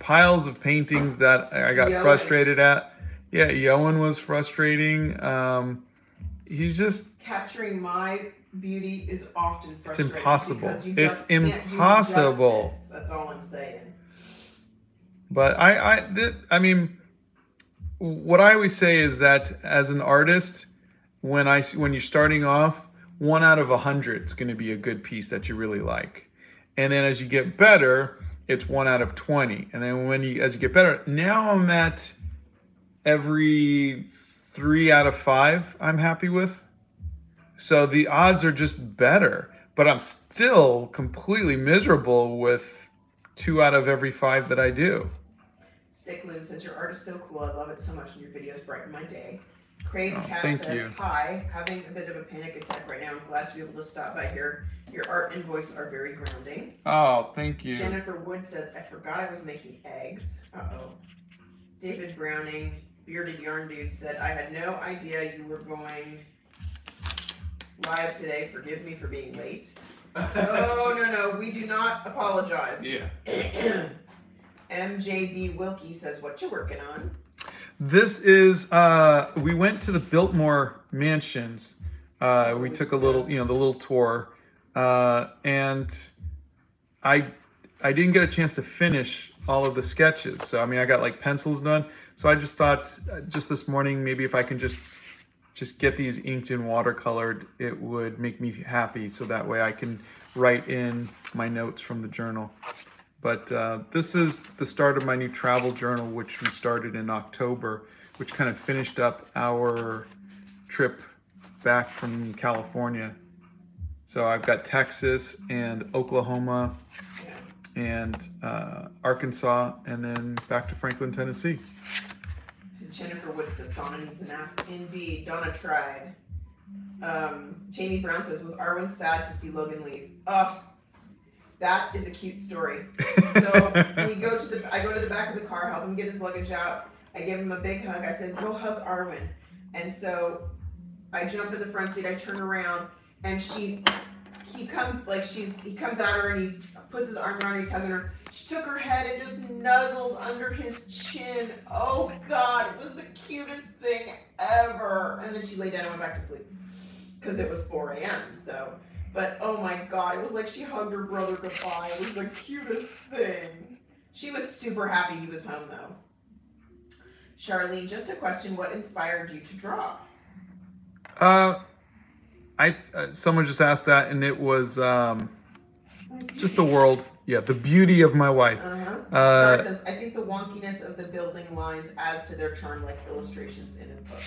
Speaker 2: piles of paintings that I got frustrated at. Yeah, Yoan was frustrating. Um, he just
Speaker 1: Capturing my beauty is often frustrating.
Speaker 2: It's
Speaker 1: impossible. It's
Speaker 2: impossible.
Speaker 1: That's all I'm saying.
Speaker 2: But I, I, th- I mean, what I always say is that as an artist, when I, when you're starting off, one out of a hundred is going to be a good piece that you really like, and then as you get better, it's one out of twenty, and then when you, as you get better, now I'm at every three out of five. I'm happy with. So the odds are just better, but I'm still completely miserable with two out of every five that I do.
Speaker 1: Stick Loom says your art is so cool. I love it so much, and your videos brighten my day. Craze
Speaker 2: Oh,
Speaker 1: Cat
Speaker 2: thank
Speaker 1: says
Speaker 2: you.
Speaker 1: hi. Having a bit of a panic attack right now. I'm glad to be able to stop by here. Your art and voice are very grounding.
Speaker 2: Oh, thank you.
Speaker 1: Jennifer Wood says I forgot I was making eggs. Uh oh. David Browning, bearded yarn dude, said I had no idea you were going live today. Forgive me for being late. Oh no no, we do not apologize.
Speaker 2: yeah.
Speaker 1: MJB Wilkie says, "What you working on?"
Speaker 2: This is uh we went to the Biltmore Mansions. Uh we took a little, you know, the little tour. Uh and I I didn't get a chance to finish all of the sketches. So I mean, I got like pencils done. So I just thought, uh, just this morning, maybe if I can just just get these inked and watercolored, it would make me happy. So that way I can write in my notes from the journal. But uh, this is the start of my new travel journal, which we started in October, which kind of finished up our trip back from California. So I've got Texas and Oklahoma and uh, Arkansas, and then back to Franklin, Tennessee.
Speaker 1: Jennifer Wood says Donna needs an app. Indeed, Donna tried. Um, Jamie Brown says, was Arwen sad to see Logan leave? Ugh, that is a cute story. So we go to the, I go to the back of the car, help him get his luggage out. I give him a big hug. I said, go hug Arwen. And so I jump in the front seat. I turn around, and she, he comes like she's, he comes at her and he's puts his arm around her. He's hugging her. She took her head and just nuzzled under his chin. Oh God, it was the cutest thing ever. And then she lay down and went back to sleep because it was 4 a.m. So, but oh my God, it was like she hugged her brother goodbye. It was the cutest thing. She was super happy he was home though. Charlene, just a question: What inspired you to draw?
Speaker 2: Uh, I uh, someone just asked that, and it was um, just the world. Yeah, the beauty of my wife.
Speaker 1: Uh-huh.
Speaker 2: Uh,
Speaker 1: Star says, I think the wonkiness of the building lines adds to their charm like illustrations in a book.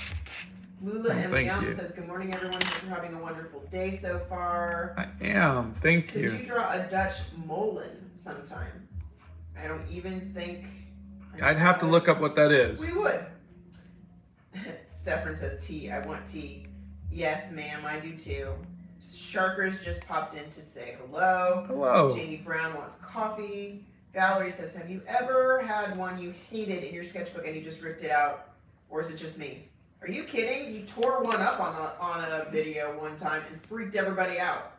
Speaker 1: Lula
Speaker 2: Oh,
Speaker 1: M. Young
Speaker 2: you.
Speaker 1: says, Good morning, everyone. Hope you're having a wonderful day so far.
Speaker 2: I am. Thank you.
Speaker 1: Could
Speaker 2: you.
Speaker 1: draw a Dutch Molen sometime? I don't even think. I
Speaker 2: I'd have to look up what that is.
Speaker 1: is. We would. Stefan says, Tea. I want tea. Yes, ma'am, I do too. Sharkers just popped in to say hello.
Speaker 2: Hello.
Speaker 1: Jamie Brown wants coffee. Valerie says, Have you ever had one you hated in your sketchbook and you just ripped it out? Or is it just me? Are you kidding? He tore one up on a, on a video one time and freaked everybody out.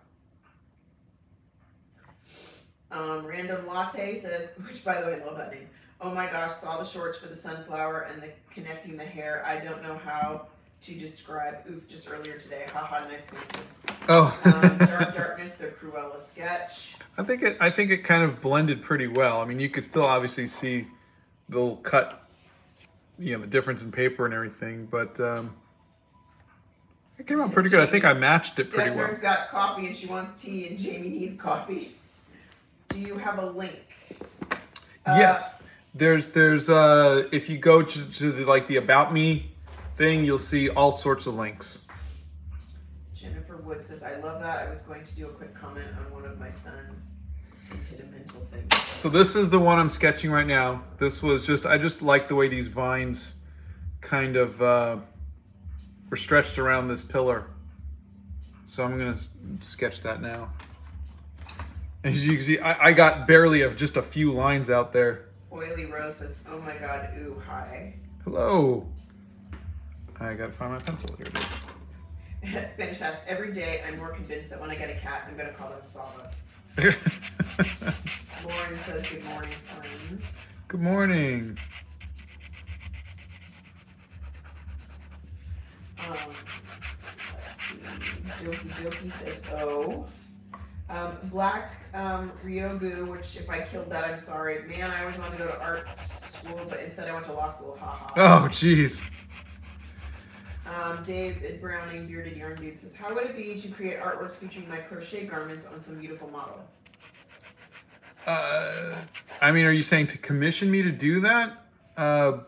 Speaker 1: Um, Random Latte says, which by the way, I love that name. Oh my gosh, saw the shorts for the sunflower and the connecting the hair. I don't know how to describe. Oof, just earlier today. Haha, nice coincidence.
Speaker 2: Oh.
Speaker 1: Um, Dark Darkness, the Cruella sketch.
Speaker 2: I think it. I think it kind of blended pretty well. I mean, you could still obviously see the little cut, you know, the difference in paper and everything, but um, it came out pretty good. I think I matched it pretty well.
Speaker 1: Steph's got coffee and she wants tea, and Jamie needs coffee. Do you have a link? Uh,
Speaker 2: Yes, there's there's uh, if you go to, to the, like the about me thing, you'll see all sorts of links.
Speaker 1: Jennifer Wood says, "I love that. I was going to do a quick comment on one of my son's sentimental things."
Speaker 2: So this is the one I'm sketching right now. This was just I just like the way these vines kind of uh, were stretched around this pillar. So I'm gonna sketch that now. As you can see, I, I got barely of just a few lines out there.
Speaker 1: Oily roses, "Oh my God, ooh, hi."
Speaker 2: Hello. I gotta find my pencil. Here it is.
Speaker 1: Spanish says, "Every day, I'm more convinced that when I get a cat, I'm going to call them Sava." Lauren says, "Good morning, friends."
Speaker 2: Good morning.
Speaker 1: Um, let's see. Doki Doki says, "Oh." Um, Black um, Ryogu, which if I killed that, I'm sorry. Man, I always wanted to go to art school, but instead I went to law school. Ha ha.
Speaker 2: Oh, jeez.
Speaker 1: Um, David Browning, Bearded Yarn Dude says, How would it be to create artworks featuring my crochet garments on some beautiful model?
Speaker 2: Uh, I mean, are you saying to commission me to do that? Uh,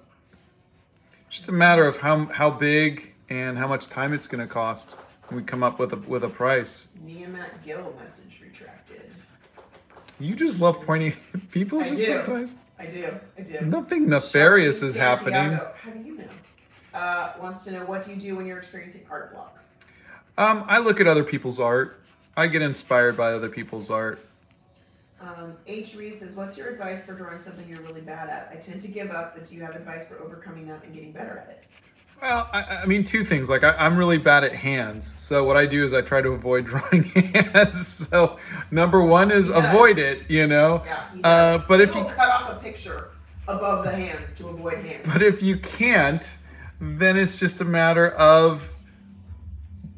Speaker 2: just a matter of how how big and how much time it's going to cost. We come up with a with a price.
Speaker 1: Niamat Gill message retracted.
Speaker 2: You just love pointing people
Speaker 1: I
Speaker 2: just
Speaker 1: do.
Speaker 2: sometimes.
Speaker 1: I do, I do.
Speaker 2: Nothing nefarious is happening.
Speaker 1: How do you know? Uh, wants to know what do you do when you're experiencing art block?
Speaker 2: Um, I look at other people's art. I get inspired by other people's art.
Speaker 1: Um, H. Reese says, What's your advice for drawing something you're really bad at? I tend to give up, but do you have advice for overcoming that and getting better at it?
Speaker 2: Well, I, I mean, two things. Like, I, I'm really bad at hands. So, what I do is I try to avoid drawing hands. So, number one is avoid it, you know?
Speaker 1: Yeah.
Speaker 2: Uh, but if you
Speaker 1: cut off a picture above the hands to avoid hands.
Speaker 2: But if you can't, then it's just a matter of,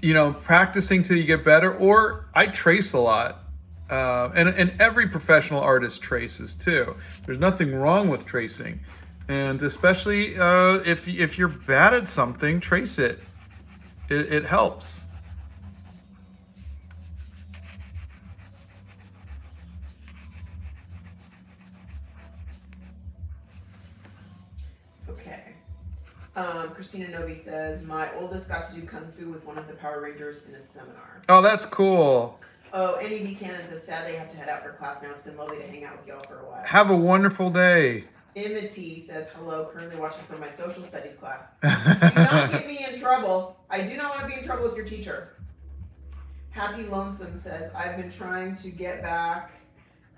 Speaker 2: you know, practicing till you get better. Or I trace a lot. Uh, and, and every professional artist traces too. There's nothing wrong with tracing. And especially uh, if, if you're bad at something, trace it. It, it helps.
Speaker 1: Okay. Um, Christina Novi says, My oldest got to do Kung Fu with one of the Power Rangers in a seminar.
Speaker 2: Oh, that's cool.
Speaker 1: Oh, Andy Buchanan says, Sad they have to head out for class now. It's been lovely to hang out with y'all for a while.
Speaker 2: Have a wonderful day.
Speaker 1: Imity says, Hello, currently watching from my social studies class. Do not get me in trouble. I do not want to be in trouble with your teacher. Happy Lonesome says, I've been trying to get back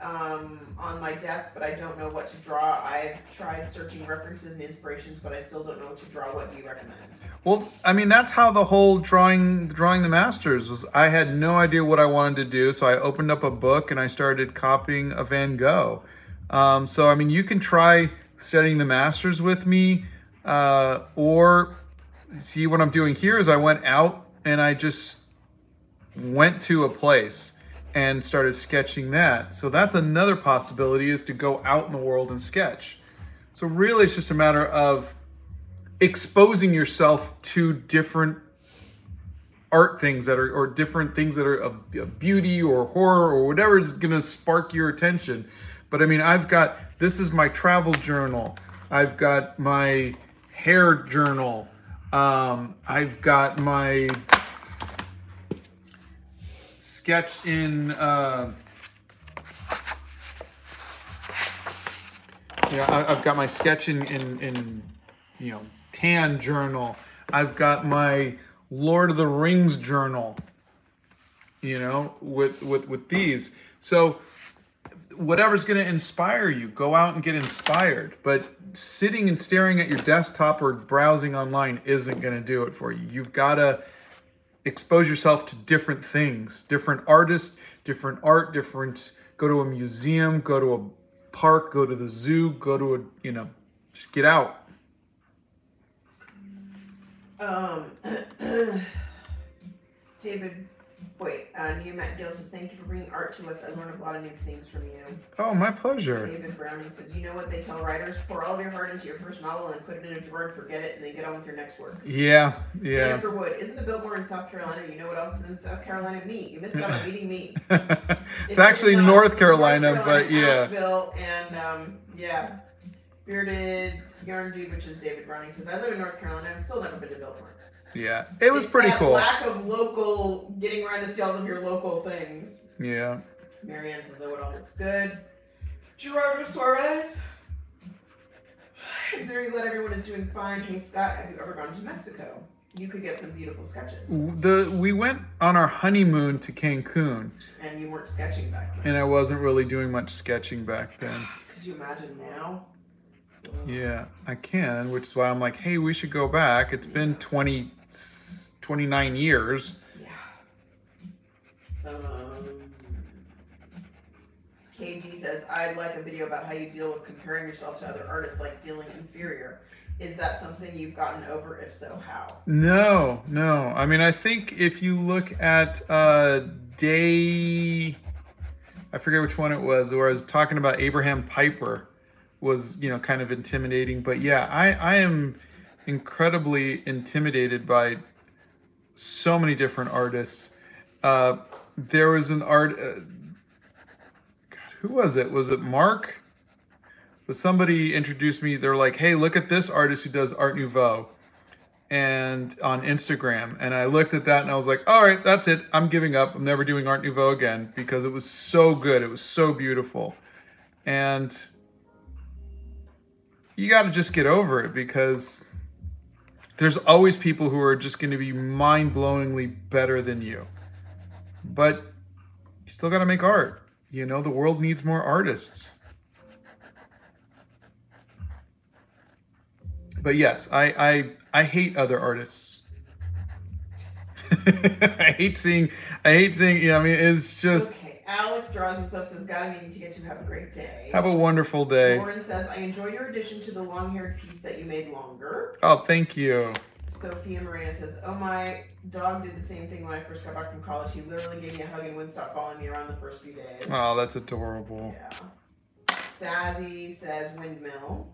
Speaker 1: um, on my desk, but I don't know what to draw. I've tried searching references and inspirations, but I still don't know what to draw. What do you recommend?
Speaker 2: Well, I mean, that's how the whole drawing drawing the masters was. I had no idea what I wanted to do, so I opened up a book and I started copying a Van Gogh. Um, so, I mean, you can try studying the masters with me, uh, or see what I'm doing here is I went out and I just went to a place and started sketching that. So that's another possibility is to go out in the world and sketch. So really it's just a matter of exposing yourself to different art things that are or different things that are of, beauty or horror or whatever is going to spark your attention. But I mean, I've got this is my travel journal. I've got my hair journal. Um, I've got my sketch in. Uh, yeah, I, I've got my sketch in, in in you know tan journal. I've got my Lord of the Rings journal. You know, with with with these. So whatever's going to inspire you, go out and get inspired. But sitting and staring at your desktop or browsing online isn't going to do it for you. You've got to expose yourself to different things, different artists, different art, different. Go to a museum, go to a park, go to the zoo, go to a you know, just get out.
Speaker 1: Um, David, wait, uh, Niamat Gill says, Thank you for bringing art to us. I learned a lot of new things from you.
Speaker 2: Oh, my pleasure.
Speaker 1: David Browning says, You know what they tell writers? Pour all of your heart into your first novel and put it in a drawer and forget it and then get on with your next work.
Speaker 2: Yeah, yeah.
Speaker 1: Jennifer Wood, isn't the Biltmore in South Carolina? You know what else is in South Carolina? Me. You missed out on meeting me.
Speaker 2: it's actually
Speaker 1: in, uh,
Speaker 2: North Carolina,
Speaker 1: North
Speaker 2: but yeah.
Speaker 1: Asheville and um, yeah, bearded yarn dude, which is David Browning says, I live in North Carolina. I've still never been to Biltmore.
Speaker 2: Yeah, it was
Speaker 1: It's
Speaker 2: pretty
Speaker 1: that
Speaker 2: cool.
Speaker 1: Lack of local, getting around to see all of your local things.
Speaker 2: Yeah.
Speaker 1: Marianne says, "Oh, it all looks good." Gerardo Suarez. I'm very glad everyone is doing fine. Hey Scott, have you ever gone to Mexico? You could get some beautiful sketches,
Speaker 2: The we went on our honeymoon to Cancun,
Speaker 1: and you weren't sketching back then.
Speaker 2: and I wasn't really doing much sketching back then.
Speaker 1: Could you imagine now?
Speaker 2: Yeah, I can, which is why I'm like, hey, we should go back. It's been 20, 29 years.
Speaker 1: Yeah. Um, KG says, I'd like a video about how you deal with comparing yourself to other artists, like feeling inferior. Is that something you've gotten over? If so, how?
Speaker 2: No, no. I mean, I think if you look at uh, day, I forget which one it was, where I was talking about Abraham Piper was, you know, kind of intimidating. But yeah, I, I am incredibly intimidated by so many different artists. Uh, there was an art. Uh, God, who was it? Was it Mark? Was somebody introduced me? They're like, "Hey, look at this artist who does Art Nouveau," and on Instagram. And I looked at that and I was like, "All right, that's it. I'm giving up. I'm never doing Art Nouveau again because it was so good. It was so beautiful." And you got to just get over it because there's always people who are just going to be mind-blowingly better than you. But you still got to make art. You know, the world needs more artists. But yes, I I I hate other artists. I hate seeing I hate seeing you know, I mean it's just
Speaker 1: Okay, Alex draws and stuff says, got a meeting to get to. Have a great day.
Speaker 2: have a wonderful day.
Speaker 1: Lauren says, I enjoy your addition to the long haired piece that you made longer.
Speaker 2: Oh, thank you.
Speaker 1: Sophia Moreno says, "Oh my dog did the same thing when I first got back from college. He literally gave me a hug and wouldn't stop following me around the first few days."
Speaker 2: Oh, that's adorable.
Speaker 1: Yeah. Sassy says windmill.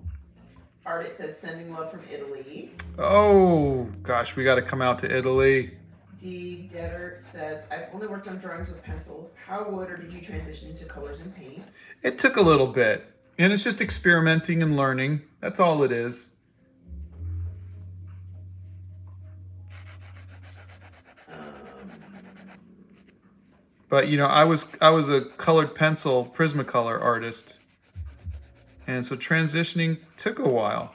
Speaker 1: Ardit says sending love from Italy.
Speaker 2: Oh gosh, we got to come out to Italy.
Speaker 1: D. Detter says, I've only worked on drawings with pencils. How would or did you transition into colors and paints?
Speaker 2: It took a little bit, and it's just experimenting and learning. That's all it is.
Speaker 1: Um,
Speaker 2: But you know, I was I was a colored pencil Prismacolor artist, and so transitioning took a while.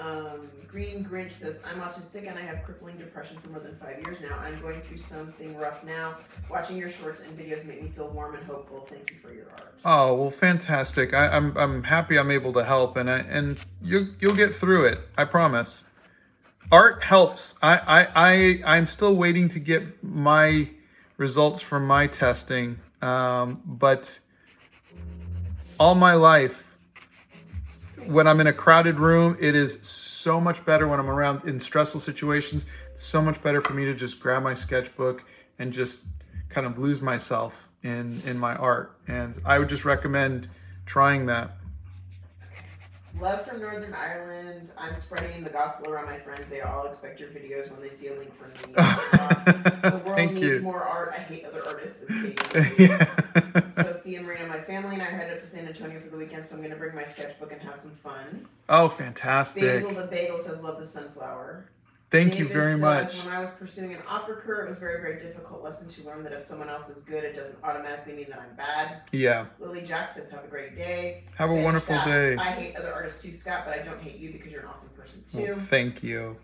Speaker 1: um, Green Grinch says, I'm autistic and I have crippling depression for more than five years now. I'm going through something rough now. Watching your shorts and videos make me feel warm and hopeful. Thank you for your art.
Speaker 2: Oh well, fantastic! I, I'm I'm happy I'm able to help, and I and you you'll get through it. I promise. Art helps. I I I I'm still waiting to get my results from my testing, um, but all my life, when I'm in a crowded room, it is so much better when I'm around in stressful situations. So much better for me to just grab my sketchbook and just kind of lose myself in in my art. And I would just recommend trying that.
Speaker 1: Love from Northern Ireland. I'm spreading the gospel around my friends. They all expect your videos when they see a link from me. the world
Speaker 2: Thank
Speaker 1: needs
Speaker 2: you.
Speaker 1: more art. I hate other artists.
Speaker 2: Yeah.
Speaker 1: Sophia Marina, my family and I head up to San Antonio for the weekend, so I'm going to bring my sketchbook and have some fun.
Speaker 2: oh, fantastic!
Speaker 1: Basil the Bagel says, Love the sunflower.
Speaker 2: Thank you very
Speaker 1: says,
Speaker 2: much.
Speaker 1: When I was pursuing an opera career, it was a very, very difficult lesson to learn that if someone else is good, it doesn't automatically mean that I'm bad.
Speaker 2: Yeah.
Speaker 1: Lily Jack says, Have a great day.
Speaker 2: Have a wonderful day.
Speaker 1: I hate other artists too, Scott, but I don't hate you because you're an awesome person too.
Speaker 2: Well, thank you.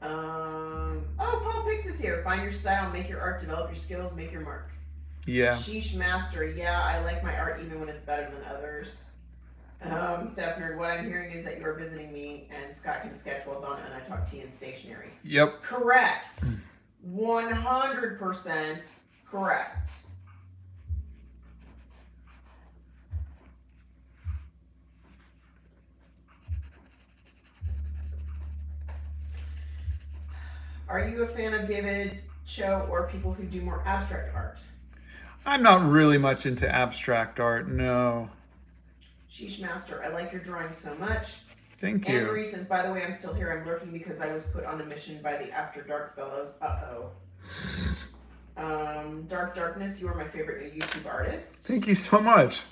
Speaker 1: Um, oh, Paul Pix is here. Find your style, make your art, develop your skills, make your mark.
Speaker 2: Yeah.
Speaker 1: Sheesh Master, yeah, I like my art even when it's better than others. Um, Steph Nerd, what I'm hearing is that you are visiting me and Scott can sketch well done and I talk tea and stationery.
Speaker 2: Yep.
Speaker 1: Correct. 100% correct. Are you a fan of David Choe or people who do more abstract art?
Speaker 2: I'm not really much into abstract art. No.
Speaker 1: Sheesh Master, I like your drawing so much.
Speaker 2: Thank you. Anne.
Speaker 1: Marie says, by the way, I'm still here. I'm lurking because I was put on a mission by the After Dark fellows. Uh oh. Um, Dark Darkness, you are my favorite new YouTube artist.
Speaker 2: Thank you so much.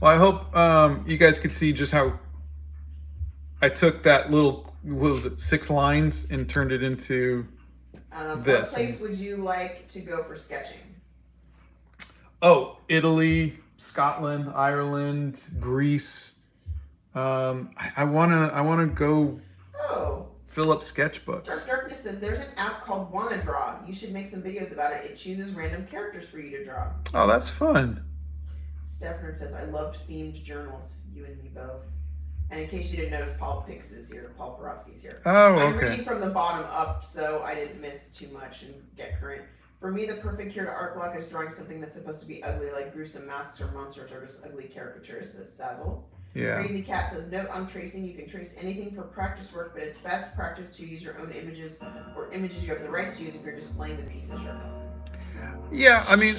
Speaker 2: Well, I hope um, you guys could see just how I took that little, what was it, six lines and turned it into.
Speaker 1: Um,
Speaker 2: This
Speaker 1: what place would you like to go for sketching?
Speaker 2: Oh, Italy, Scotland, Ireland, Greece. Um, I, I wanna, I wanna go
Speaker 1: Oh,
Speaker 2: fill up
Speaker 1: Dark
Speaker 2: sketchbooks.
Speaker 1: Darkness says there's an app called Wanna Draw. You should make some videos about it. It chooses random characters for you to draw.
Speaker 2: Oh, that's fun.
Speaker 1: Stefan says, I loved themed journals. You and me both. And in case you didn't notice, Paul Pix is here. Paul Porosky's here.
Speaker 2: Oh, okay.
Speaker 1: I'm reading from the bottom up, so I didn't miss too much and get current. For me, the perfect cure to art block is drawing something that's supposed to be ugly, like gruesome masks or monsters, or just ugly caricatures, says Sazzle.
Speaker 2: Yeah.
Speaker 1: Crazy Cat says, Note on tracing, you can trace anything for practice work, but it's best practice to use your own images or images you have the rights to use if you're displaying the pieces you're own.
Speaker 2: Yeah, I mean,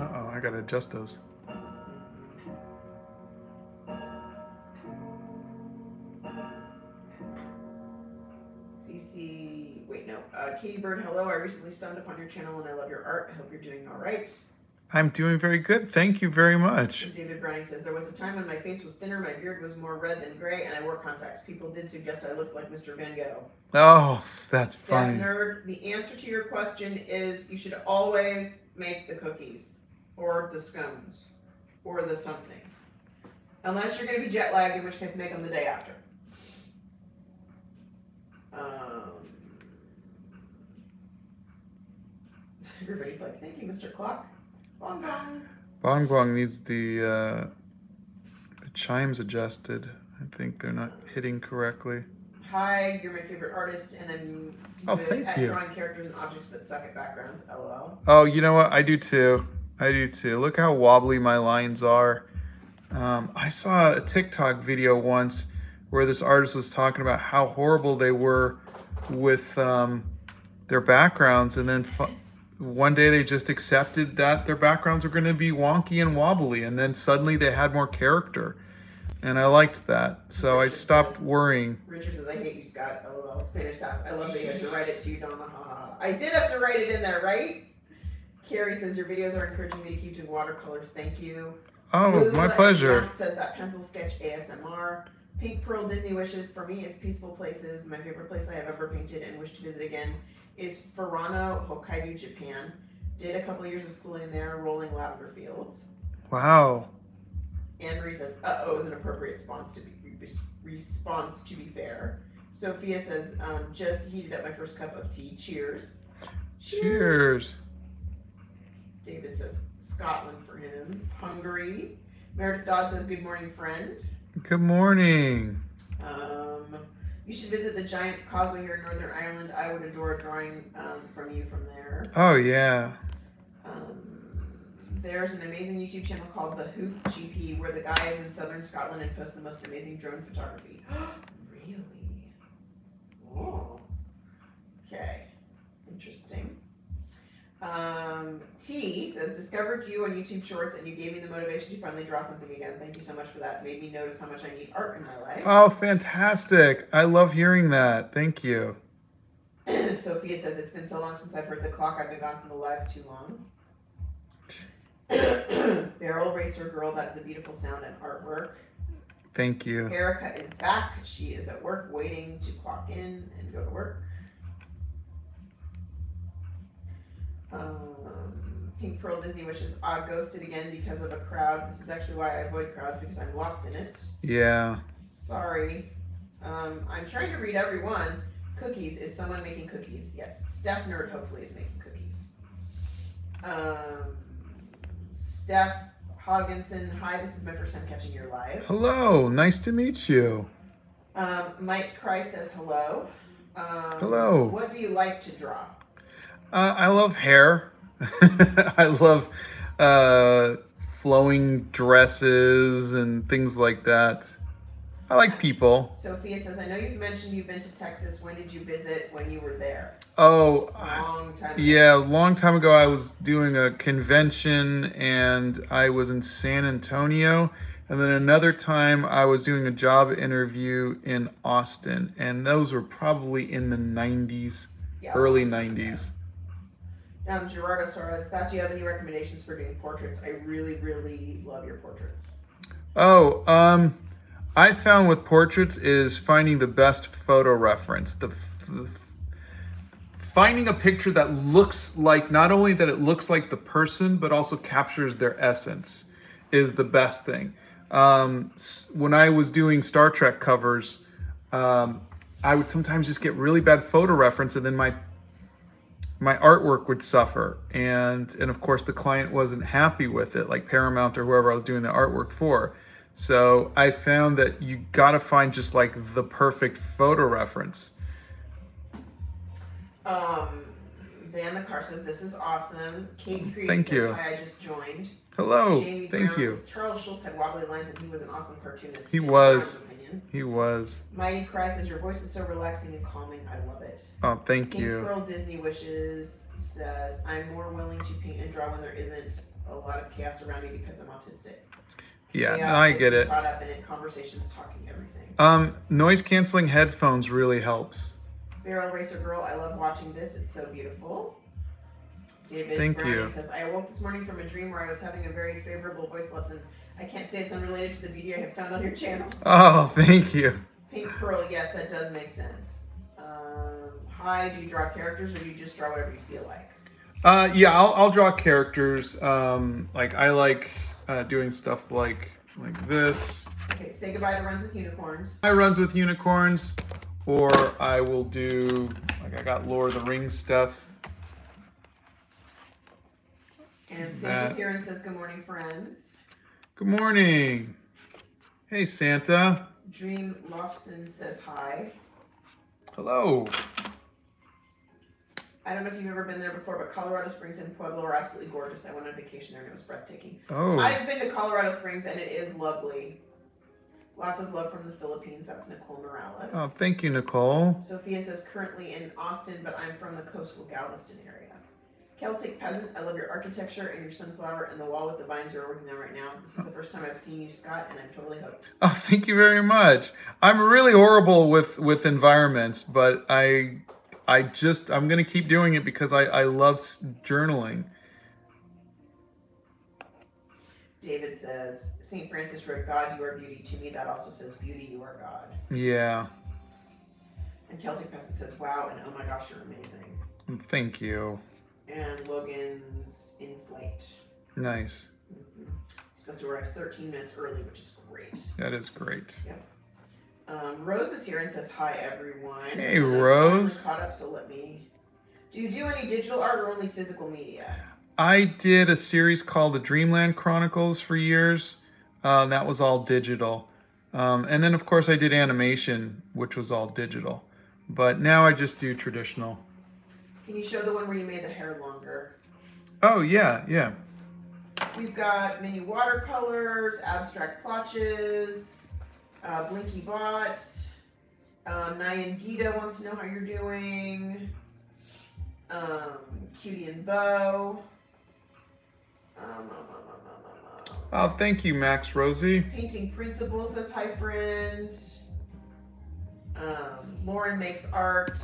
Speaker 2: uh oh, I gotta adjust those.
Speaker 1: CC, wait, no. Uh, Katie Bird, hello. I recently stumbled upon your channel and I love your art. I hope you're doing all right.
Speaker 2: I'm doing very good. Thank you very much.
Speaker 1: And David Browning says, There was a time when my face was thinner, my beard was more red than gray, and I wore contacts. People did suggest I looked like Mr. Van Gogh.
Speaker 2: Oh, that's
Speaker 1: Steph
Speaker 2: funny.
Speaker 1: Nerd, the answer to your question is you should always make the cookies, or the scones, or the something. Unless you're going to be jet lagged, in which case make them the day after. Um, everybody's like, Thank you, Mr. Clock. Bong bong.
Speaker 2: Bong Bong needs the uh, the chimes adjusted. I think they're not hitting correctly.
Speaker 1: hi, you're my favorite artist, and I'm
Speaker 2: Oh, thank
Speaker 1: at
Speaker 2: you.
Speaker 1: drawing characters and objects, but suck at backgrounds. LOL.
Speaker 2: Oh, you know what? I do too. I do too. Look how wobbly my lines are. Um, I saw a TikTok video once where this artist was talking about how horrible they were with um, their backgrounds, and then one day they just accepted that their backgrounds were going to be wonky and wobbly, and then suddenly they had more character, and I liked that. So I stopped
Speaker 1: says-
Speaker 2: worrying.
Speaker 1: Richard says, I hate you, Scott. LOL. Spanish sass. I love that you had to write it too, Donna. Haha. I did have to write it in there, right? Carrie says, Your videos are encouraging me to keep doing watercolors. Thank you.
Speaker 2: Oh, my pleasure.
Speaker 1: Says that pencil sketch ASMR. Pink Pearl Disney Wishes. For me, it's peaceful places. My favorite place I have ever painted and wish to visit again is Furano, Hokkaido, Japan. Did a couple years of schooling there, rolling lavender fields.
Speaker 2: Wow.
Speaker 1: Anne Marie says, "Uh oh," is an appropriate response to be response to be fair. Sophia says, um, "Just heated up my first cup of tea. Cheers."
Speaker 2: Cheers.
Speaker 1: David says, "Scotland for him." Hungary. Meredith Dodd says, "Good morning, friend."
Speaker 2: Good morning.
Speaker 1: Um, you should visit the Giants Causeway here in Northern Ireland. I would adore a drawing um, from you from there.
Speaker 2: Oh, yeah.
Speaker 1: Um, there's an amazing YouTube channel called The Hoof GP where the guy is in southern Scotland and posts the most amazing drone photography. really? Oh. Okay. Interesting. Um, T says, discovered you on YouTube Shorts and you gave me the motivation to finally draw something again. Thank you so much for that. Made me notice how much I need art in my life.
Speaker 2: Oh, fantastic. I love hearing that. Thank you.
Speaker 1: Sophia says, it's been so long since I've heard the clock. I've been gone from the lives too long. Barrel Racer Girl, that is a beautiful sound and artwork.
Speaker 2: Thank you.
Speaker 1: Erica is back. She is at work waiting to clock in and go to work. Um, Pink Pearl Disney wishes uh, ghosted again because of a crowd. This is actually why I avoid crowds because I'm lost in it.
Speaker 2: Yeah.
Speaker 1: Sorry. Um, I'm trying to read every one. Cookies. Is someone making cookies? Yes. Steph Nerd hopefully is making cookies. Um, Steph Hogginson. Hi, this is my first time catching your live.
Speaker 2: Hello. Nice to meet you.
Speaker 1: Um, Mike Cry says hello. Um,
Speaker 2: Hello.
Speaker 1: What do you like to draw?
Speaker 2: Uh, I love hair. I love uh, flowing dresses and things like that. I like people.
Speaker 1: Sophia says, I know you've mentioned you've been to Texas. When did you visit when you were there?
Speaker 2: Oh,
Speaker 1: long time ago.
Speaker 2: yeah. A long time ago, I was doing a convention and I was in San Antonio. And then another time, I was doing a job interview in Austin. And those were probably in the 90s,
Speaker 1: Yeah,
Speaker 2: early
Speaker 1: a long
Speaker 2: 90s.
Speaker 1: Um, Gerardo Soares, Scott, do you have any recommendations for doing portraits? I really, really love your portraits.
Speaker 2: Oh, um, I found with portraits is finding the best photo reference. The finding a picture that looks like not only that it looks like the person, but also captures their essence is the best thing. Um, when I was doing Star Trek covers, um, I would sometimes just get really bad photo reference, and then my my artwork would suffer and and of course the client wasn't happy with it like paramount or whoever i was doing the artwork for so i found that you got to find just like the perfect photo reference
Speaker 1: Um, Van the Car says, this is awesome. Kate Creed
Speaker 2: Thank
Speaker 1: says,
Speaker 2: you.
Speaker 1: I just joined.
Speaker 2: hello
Speaker 1: Jamie
Speaker 2: thank
Speaker 1: Brown
Speaker 2: you
Speaker 1: says, Charles Schulz had wobbly lines and he was an awesome cartoonist.
Speaker 2: He was.
Speaker 1: Opinion.
Speaker 2: he was
Speaker 1: Mighty Cry says, your voice is so relaxing and calming. I love it.
Speaker 2: oh thank
Speaker 1: Pink
Speaker 2: you
Speaker 1: Pearl Disney Wishes says, I'm more willing to paint and draw when there isn't a lot of chaos around me because I'm autistic.
Speaker 2: yeah
Speaker 1: Chaos
Speaker 2: no, i get it
Speaker 1: Caught up in conversations, talking, everything.
Speaker 2: um noise canceling headphones really helps
Speaker 1: Barrel Racer Girl, I love watching this. It's so beautiful. David
Speaker 2: Thank
Speaker 1: Browning
Speaker 2: you.
Speaker 1: says, I awoke this morning from a dream where I was having a very favorable voice lesson. I can't say it's unrelated to the video I have found on your channel.
Speaker 2: oh thank you
Speaker 1: Pink Pearl, yes, that does make sense. Um, hi, do you draw characters or do you just draw whatever you feel like?
Speaker 2: uh yeah i'll, I'll draw characters um like i like uh, doing stuff like like this
Speaker 1: Okay, say goodbye to Runs with Unicorns.
Speaker 2: I runs with unicorns, or I will do like I got Lord of the Rings stuff.
Speaker 1: And Santa's here and says, Good morning, friends.
Speaker 2: Good morning. Hey Santa.
Speaker 1: Dream Lofson says hi.
Speaker 2: Hello.
Speaker 1: I don't know if you've ever been there before, but Colorado Springs and Pueblo are absolutely gorgeous. I went on vacation there and it was breathtaking.
Speaker 2: Oh.
Speaker 1: I've been to Colorado Springs and it is lovely. Lots of love from the Philippines. That's Nicole Morales.
Speaker 2: Oh, thank you, Nicole.
Speaker 1: Sophia says currently in Austin, but I'm from the coastal Galveston area. Celtic peasant, I love your architecture and your sunflower and the wall with the vines you're working on right now. This is the first time I've seen you, Scott, and I'm totally hooked.
Speaker 2: Oh, thank you very much. I'm really horrible with with environments, but I I just I'm gonna keep doing it because I I love journaling.
Speaker 1: David says, St. Francis wrote, God, you are beauty. To me, that also says, beauty, you are God.
Speaker 2: Yeah.
Speaker 1: And Celtic peasant says, wow, and oh my gosh, you're amazing.
Speaker 2: Thank you.
Speaker 1: And Logan's inflate.
Speaker 2: Nice.
Speaker 1: Mhm. He's supposed to arrive 13 minutes early, which is great.
Speaker 2: That is great.
Speaker 1: Um, Rose is here and says hi everyone.
Speaker 2: Hey, Rose.
Speaker 1: Caught up, so let me. Do you do any digital art or only physical media?
Speaker 2: I did a series called the Dreamland Chronicles for years. Uh, that was all digital. Um, and then, of course, I did animation, which was all digital. But now I just do traditional.
Speaker 1: Can you show the one where you made the hair longer?
Speaker 2: Oh, yeah, yeah.
Speaker 1: We've got mini watercolors, abstract plotches, uh, Blinky Bot. Um, Nyan Gita wants to know how you're doing. Um, Cutie and Bo. Um, um, um, um.
Speaker 2: Oh, thank you, Max Rosie.
Speaker 1: Painting Principle says hi, friend. Um, Lauren makes art.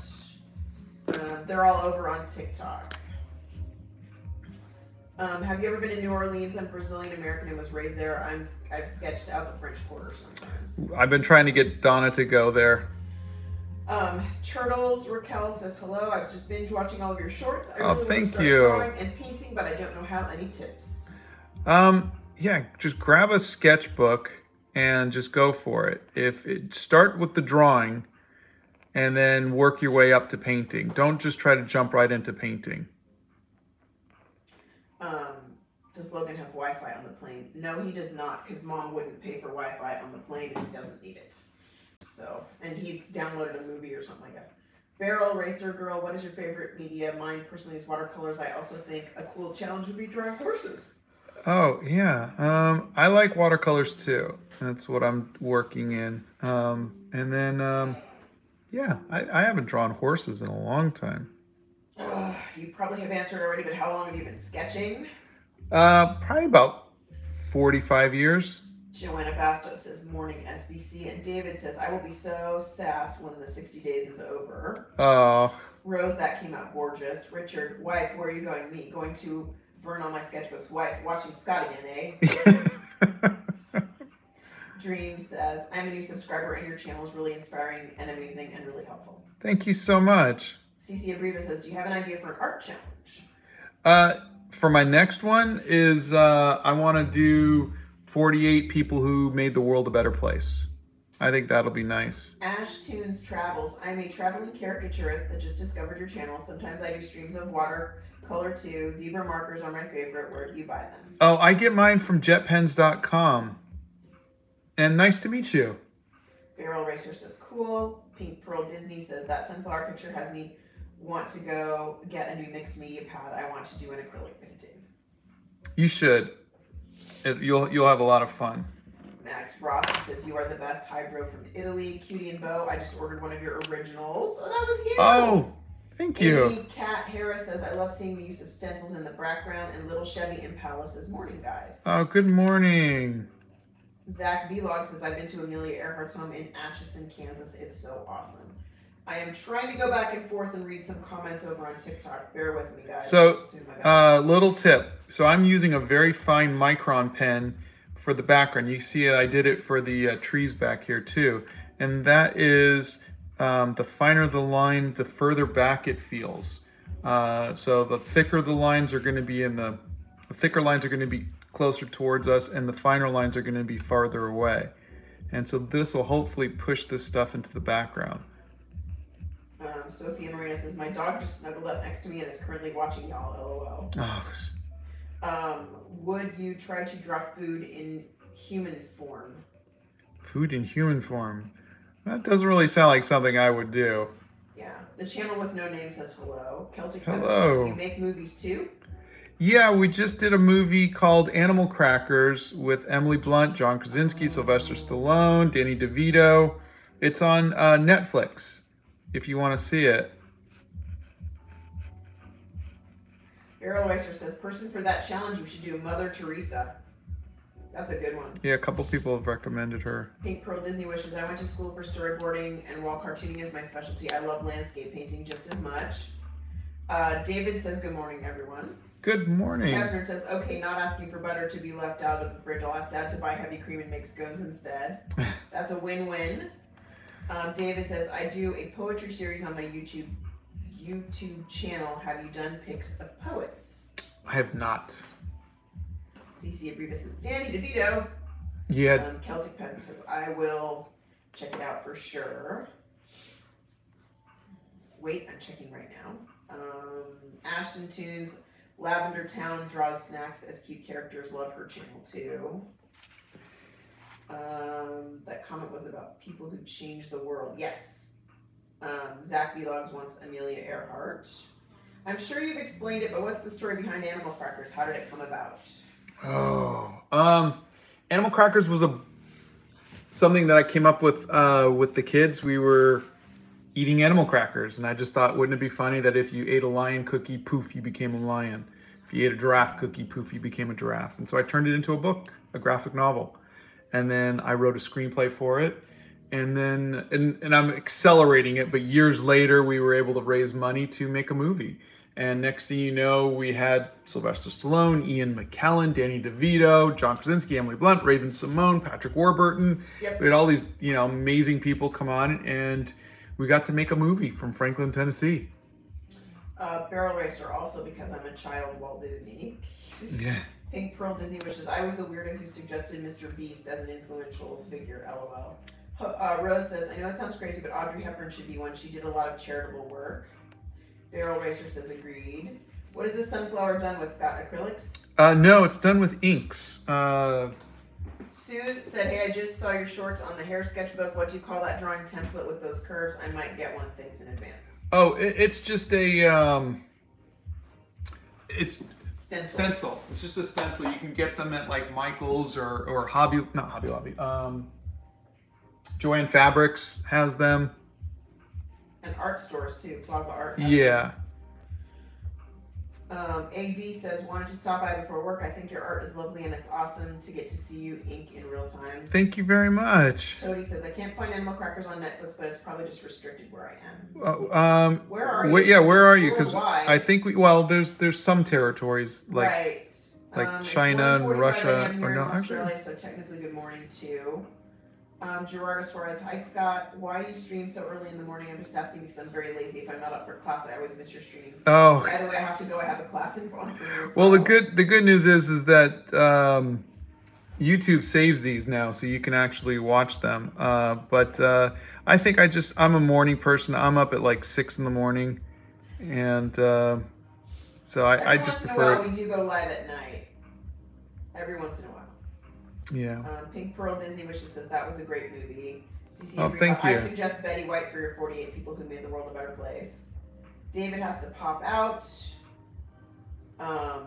Speaker 1: Um, they're all over on TikTok. Um, have you ever been to New Orleans? I'm Brazilian American and was raised there. I'm I've sketched out the French Quarter sometimes.
Speaker 2: I've been trying to get Donna to go there.
Speaker 1: Um, Turtles Raquel says hello. I was just binge watching all of your shorts. I
Speaker 2: Oh,
Speaker 1: really wanna
Speaker 2: thank you.
Speaker 1: drawing and painting, but I don't know how. Any tips?
Speaker 2: Um, yeah, just grab a sketchbook and just go for it. If it start with the drawing and then work your way up to painting. Don't just try to jump right into painting.
Speaker 1: Um, does Logan have Wi-Fi on the plane? No, he does not, because Mom wouldn't pay for Wi-Fi on the plane, and he doesn't need it. So, and he downloaded a movie or something, I guess. Barrel Racer Girl, what is your favorite media? Mine personally is watercolors. I also think a cool challenge would be drawing horses.
Speaker 2: Oh, yeah. Um, I like watercolors too. That's what I'm working in. Um, and then, um, yeah, I, I haven't drawn horses in a long time.
Speaker 1: Ugh, you probably have answered already, but how long have you been sketching?
Speaker 2: Uh, probably about 45 years.
Speaker 1: Joanna Bastos says morning SBC, and David says I will be so sass when the 60 days is over.
Speaker 2: Oh,
Speaker 1: Rose, that came out gorgeous. Richard, wife, where are you going? Me, going to burn all my sketchbooks. Wife, watching Scott again, eh? Dream says, I'm a new subscriber and your channel is really inspiring and amazing and really helpful.
Speaker 2: Thank you so much.
Speaker 1: CC Abriva says, Do you have an idea for an art challenge?
Speaker 2: Uh, for my next one is uh, I want to do 48 people who made the world a better place. I think that'll be nice.
Speaker 1: Ash Tunes Travels. I'm a traveling caricaturist that just discovered your channel. Sometimes I do streams of water, color too. Zebra markers are my favorite. Where do you buy them?
Speaker 2: Oh, I get mine from jetpens.com. And nice to meet you.
Speaker 1: Barrel Racer says, Cool. Pink Pearl Disney says, That sunflower picture has me want to go get a new mixed media pad. I want to do an acrylic painting.
Speaker 2: You should. It, you'll you'll have a lot of fun.
Speaker 1: Max Ross says, You are the best hybrid from Italy. Cutie and Bo, I just ordered one of your originals. Oh, that was you.
Speaker 2: Oh, thank you.
Speaker 1: Amy Cat Harris says, I love seeing the use of stencils in the background. And Little Chevy Impala says, Morning, guys.
Speaker 2: Oh, good morning.
Speaker 1: Zach Vlog says, I've been to Amelia Earhart's home in Atchison, Kansas. It's so awesome. I am trying to go back and forth and read some comments over on TikTok. Bear with me, guys.
Speaker 2: So,
Speaker 1: Doing my best.
Speaker 2: Uh, little tip. So I'm using a very fine micron pen for the background. You see it, I did it for the uh, trees back here too. And that is um, the finer the line, the further back it feels. Uh, so the thicker the lines are going to be in the, the thicker lines are going to be closer towards us and the finer lines are going to be farther away. And so this will hopefully push this stuff into the background.
Speaker 1: Um, Sophia Marina says, My dog just snuggled up next to me and is currently watching y'all, lol.
Speaker 2: Oh,
Speaker 1: Um, would you try to draw food in human form?
Speaker 2: food in human form. That doesn't really sound like something I would do.
Speaker 1: Yeah. The channel with no name says hello. Celtic
Speaker 2: Hello.
Speaker 1: Says you make movies too.
Speaker 2: Yeah, we just did a movie called Animal Crackers with Emily Blunt, John Krasinski, Sylvester Stallone, Danny DeVito. It's on uh, Netflix if you want to see it.
Speaker 1: Errol Weiser says, person for that challenge, you should do Mother Teresa. That's a good one.
Speaker 2: Yeah, a couple people have recommended her.
Speaker 1: Pink Pearl Disney Wishes. I went to school for storyboarding, and while cartooning is my specialty, I love landscape painting just as much. Uh, David says, Good morning, everyone.
Speaker 2: Good morning.
Speaker 1: Stefner says, Okay, not asking for butter to be left out of the fridge. I'll ask Dad to buy heavy cream and make scones instead. That's a win win. Um, David says, I do a poetry series on my YouTube YouTube channel. Have you done pics of poets?
Speaker 2: I have not.
Speaker 1: CC Abriva says, Danny DeVito.
Speaker 2: Yeah,
Speaker 1: Um, Celtic Peasant says, I will check it out for sure. Wait, I'm checking right now. Um, Ashton Tunes, Lavender Town draws snacks as cute characters. Love her channel too. Um, that comment was about people who change the world. Yes. Um, Zach Vlogs wants Amelia Earhart. I'm sure you've explained it, but what's the story behind Animal Crackers? How did it come about?
Speaker 2: Oh, um, Animal Crackers was a something that I came up with uh, with the kids. We were eating animal crackers, and I just thought, wouldn't it be funny that if you ate a lion cookie, poof, you became a lion. If you ate a giraffe cookie, poof, you became a giraffe. And so I turned it into a book, a graphic novel, and then I wrote a screenplay for it. And then, and, and I'm accelerating it, but years later, we were able to raise money to make a movie. And next thing you know, we had Sylvester Stallone, Ian McKellen, Danny DeVito, John Krasinski, Emily Blunt, Raven-Symoné, Patrick Warburton.
Speaker 1: Yep.
Speaker 2: We had all these, you know, amazing people come on, and we got to make a movie from Franklin, Tennessee.
Speaker 1: Uh, Barrel Racer also because I'm a child Walt Disney.
Speaker 2: Yeah.
Speaker 1: Pink Pearl Disney Wishes. I was the weirdo who suggested Mr. Beast as an influential figure. LOL. Uh, Rose says, I know it sounds crazy, but Audrey Hepburn should be one. She did a lot of charitable work. Barrel Racer says, agreed. What is this sunflower done with, Scott? Acrylics?
Speaker 2: Uh, no, it's done with inks. Uh,
Speaker 1: Suze said, hey, I just saw your shorts on the hair sketchbook. What do you call that drawing template with those curves? I might get one. Thanks in advance.
Speaker 2: oh, it, it's just a, um, it's
Speaker 1: Stencil.
Speaker 2: stencil. It's just a stencil. You can get them at like Michael's or or Hobby, not Hobby Lobby. Um, Jo-Ann Fabrics has them.
Speaker 1: And art stores too. Plaza Art.
Speaker 2: Yeah.
Speaker 1: Um, AV says, wanted to stop by before work. I think your art is lovely and it's awesome to get to see you ink in real time.
Speaker 2: Thank you very much.
Speaker 1: Toady says, I can't find Animal Crackers on Netflix, but it's probably just restricted where I am.
Speaker 2: Uh, um,
Speaker 1: Where are you?
Speaker 2: yeah, where are you? Because. I think we well, there's there's some territories like
Speaker 1: right.
Speaker 2: like
Speaker 1: Um,
Speaker 2: China and Russia, or
Speaker 1: in
Speaker 2: no, actually-
Speaker 1: so technically good morning too. Um, Gerardo Suarez, hi Scott. Why do you stream so early in the morning? I'm just asking because I'm very lazy. If I'm not up for class, I always miss your streams.
Speaker 2: oh
Speaker 1: By the way, I have to go. I have a class in on for you.
Speaker 2: well the good the good news is is that um, YouTube saves these now, so you can actually watch them. Uh, but uh, I think I just I'm a morning person. I'm up at like six in the morning, and uh, so I, I just
Speaker 1: once in a
Speaker 2: prefer
Speaker 1: while, we do go live at night. Every once in a while.
Speaker 2: Yeah.
Speaker 1: Um, Pink Pearl Disney Wishes says that was a great movie. CC
Speaker 2: Oh, thank
Speaker 1: I suggest Betty White for your 48 people who made the world a better place. David has to pop out. Um,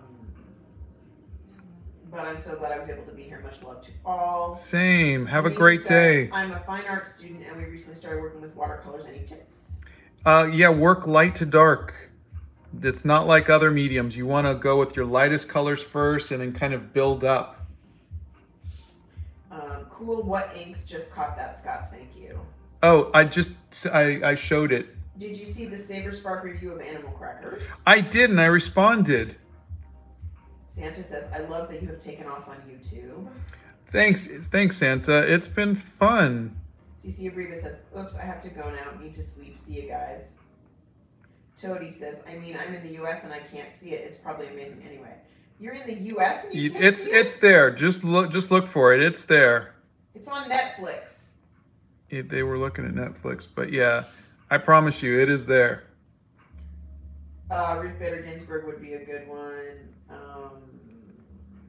Speaker 1: but I'm so glad I was able to be here. Much love to all.
Speaker 2: Same. Have a great
Speaker 1: says,
Speaker 2: day.
Speaker 1: I'm a fine art student and we recently started working with watercolors. Any tips?
Speaker 2: Uh, yeah, work light to dark. It's not like other mediums. You want to go with your lightest colors first and then kind of build up.
Speaker 1: Cool. What inks just caught that, Scott? Thank you.
Speaker 2: Oh, I just I, I showed it.
Speaker 1: Did you see the Saber Spark review of Animal Crackers?
Speaker 2: I did and I responded.
Speaker 1: Santa says, I love that you have taken off on YouTube.
Speaker 2: Thanks, thanks Santa. It's been fun.
Speaker 1: CC Abriva says, Oops, I have to go now. Need to sleep. See you guys. Toady says, I mean, I'm in the US and I can't see it. It's probably amazing anyway. You're in the US and you
Speaker 2: It's
Speaker 1: see it?
Speaker 2: it's there. Just look just look for it. It's there.
Speaker 1: It's on Netflix.
Speaker 2: If they were looking at Netflix, but yeah, I promise you, it is there.
Speaker 1: Uh, Ruth Bader Ginsburg would be a good one. Um,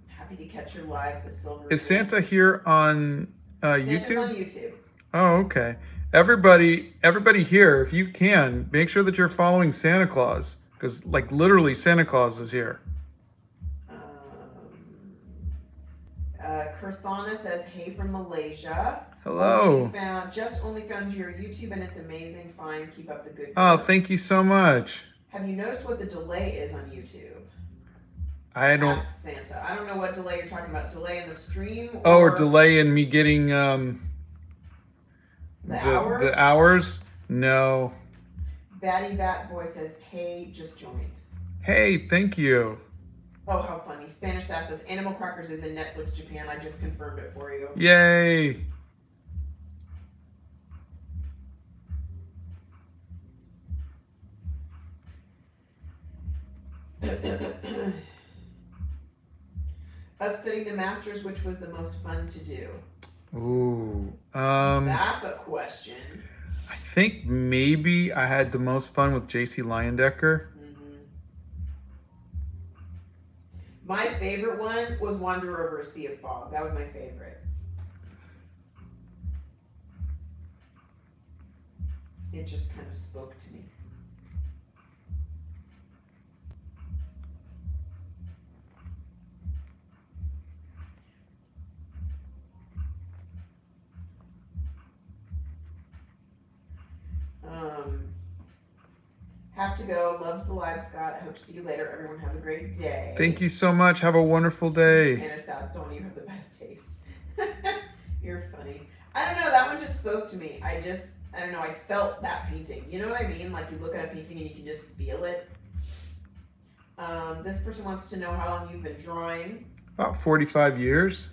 Speaker 1: happy to catch your lives Silver.
Speaker 2: Is Santa here on uh, YouTube?
Speaker 1: on YouTube.
Speaker 2: Oh, okay. Everybody, everybody here, if you can, make sure that you're following Santa Claus, because like literally Santa Claus is here.
Speaker 1: Kurthana says, "Hey from Malaysia.
Speaker 2: Hello.
Speaker 1: Only Found just only found your YouTube and it's amazing. Fine, keep up the good.
Speaker 2: Oh,
Speaker 1: work."
Speaker 2: thank you so much.
Speaker 1: Have you noticed what the delay is on YouTube?
Speaker 2: I don't.
Speaker 1: Ask Santa. I don't know what delay you're talking about. Delay in the stream.
Speaker 2: Oh, or delay in me getting um
Speaker 1: the,
Speaker 2: the
Speaker 1: hours.
Speaker 2: the hours. No.
Speaker 1: Batty Bat Boy says, "Hey, just joined."
Speaker 2: Hey, thank you.
Speaker 1: Oh, how funny! Spanish Sass says, "Animal Crackers is in Netflix Japan. I just confirmed it for you."
Speaker 2: Yay.
Speaker 1: of studying the masters, which was the most fun to do?
Speaker 2: Ooh. Um.
Speaker 1: That's a question.
Speaker 2: I think maybe I had the most fun with JC Leyendecker.
Speaker 1: My favorite one was Wander Over a Sea of Fog. That was my favorite. It just kind of spoke to me. Um, have to go. Loved the live, Scott. I hope to see you later. Everyone have a great day.
Speaker 2: Thank you so much. Have a wonderful day.
Speaker 1: Spanish don't you have the best taste. You're funny. I don't know. That one just spoke to me. I just, I don't know. I felt that painting. You know what I mean? Like you look at a painting and you can just feel it. Um, this person wants to know how long you've been drawing.
Speaker 2: About 45 years.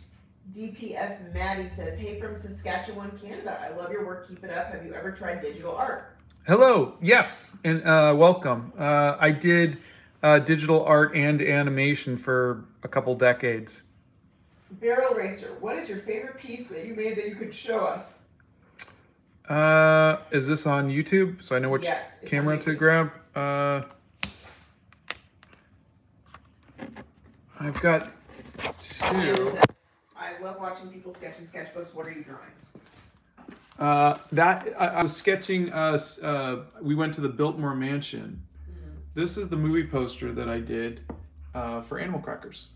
Speaker 1: DPS Maddie says, "Hey from Saskatchewan, Canada. I love your work. Keep it up. Have you ever tried digital art?"
Speaker 2: Hello. Yes, and uh, welcome. Uh, I did uh, digital art and animation for a couple decades.
Speaker 1: Barrel Racer. What is your favorite piece that you made that you could show us?
Speaker 2: Uh, is this on YouTube? So I know which
Speaker 1: Yes,
Speaker 2: camera to grab. Uh, I've got two.
Speaker 1: I love watching people sketch in sketchbooks. What are you drawing?
Speaker 2: Uh, that I, I was sketching us. Uh, we went to the Biltmore Mansion. This is the movie poster that I did uh, for Animal Crackers,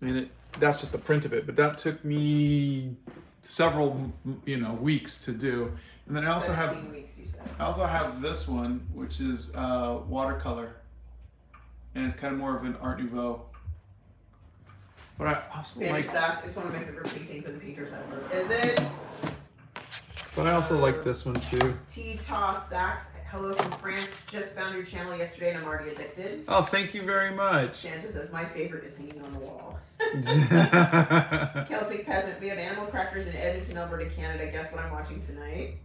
Speaker 2: and it that's just a print of it. But that took me several you know weeks to do. And then I also have
Speaker 1: weeks.
Speaker 2: I also have this one, which is uh, watercolor, and it's kind of more of an Art Nouveau. But I also
Speaker 1: Spanish
Speaker 2: like,
Speaker 1: Sass. It's one of my favorite paintings and painters ever. Is it?
Speaker 2: But I also like this one too.
Speaker 1: T Toss Sachs. Hello from France. Just found your channel yesterday and I'm already addicted.
Speaker 2: Oh, thank you very much.
Speaker 1: Santa says my favorite is hanging on the wall. Celtic Peasant. We have animal crackers in Edmonton, Alberta, Canada. Guess what I'm watching tonight?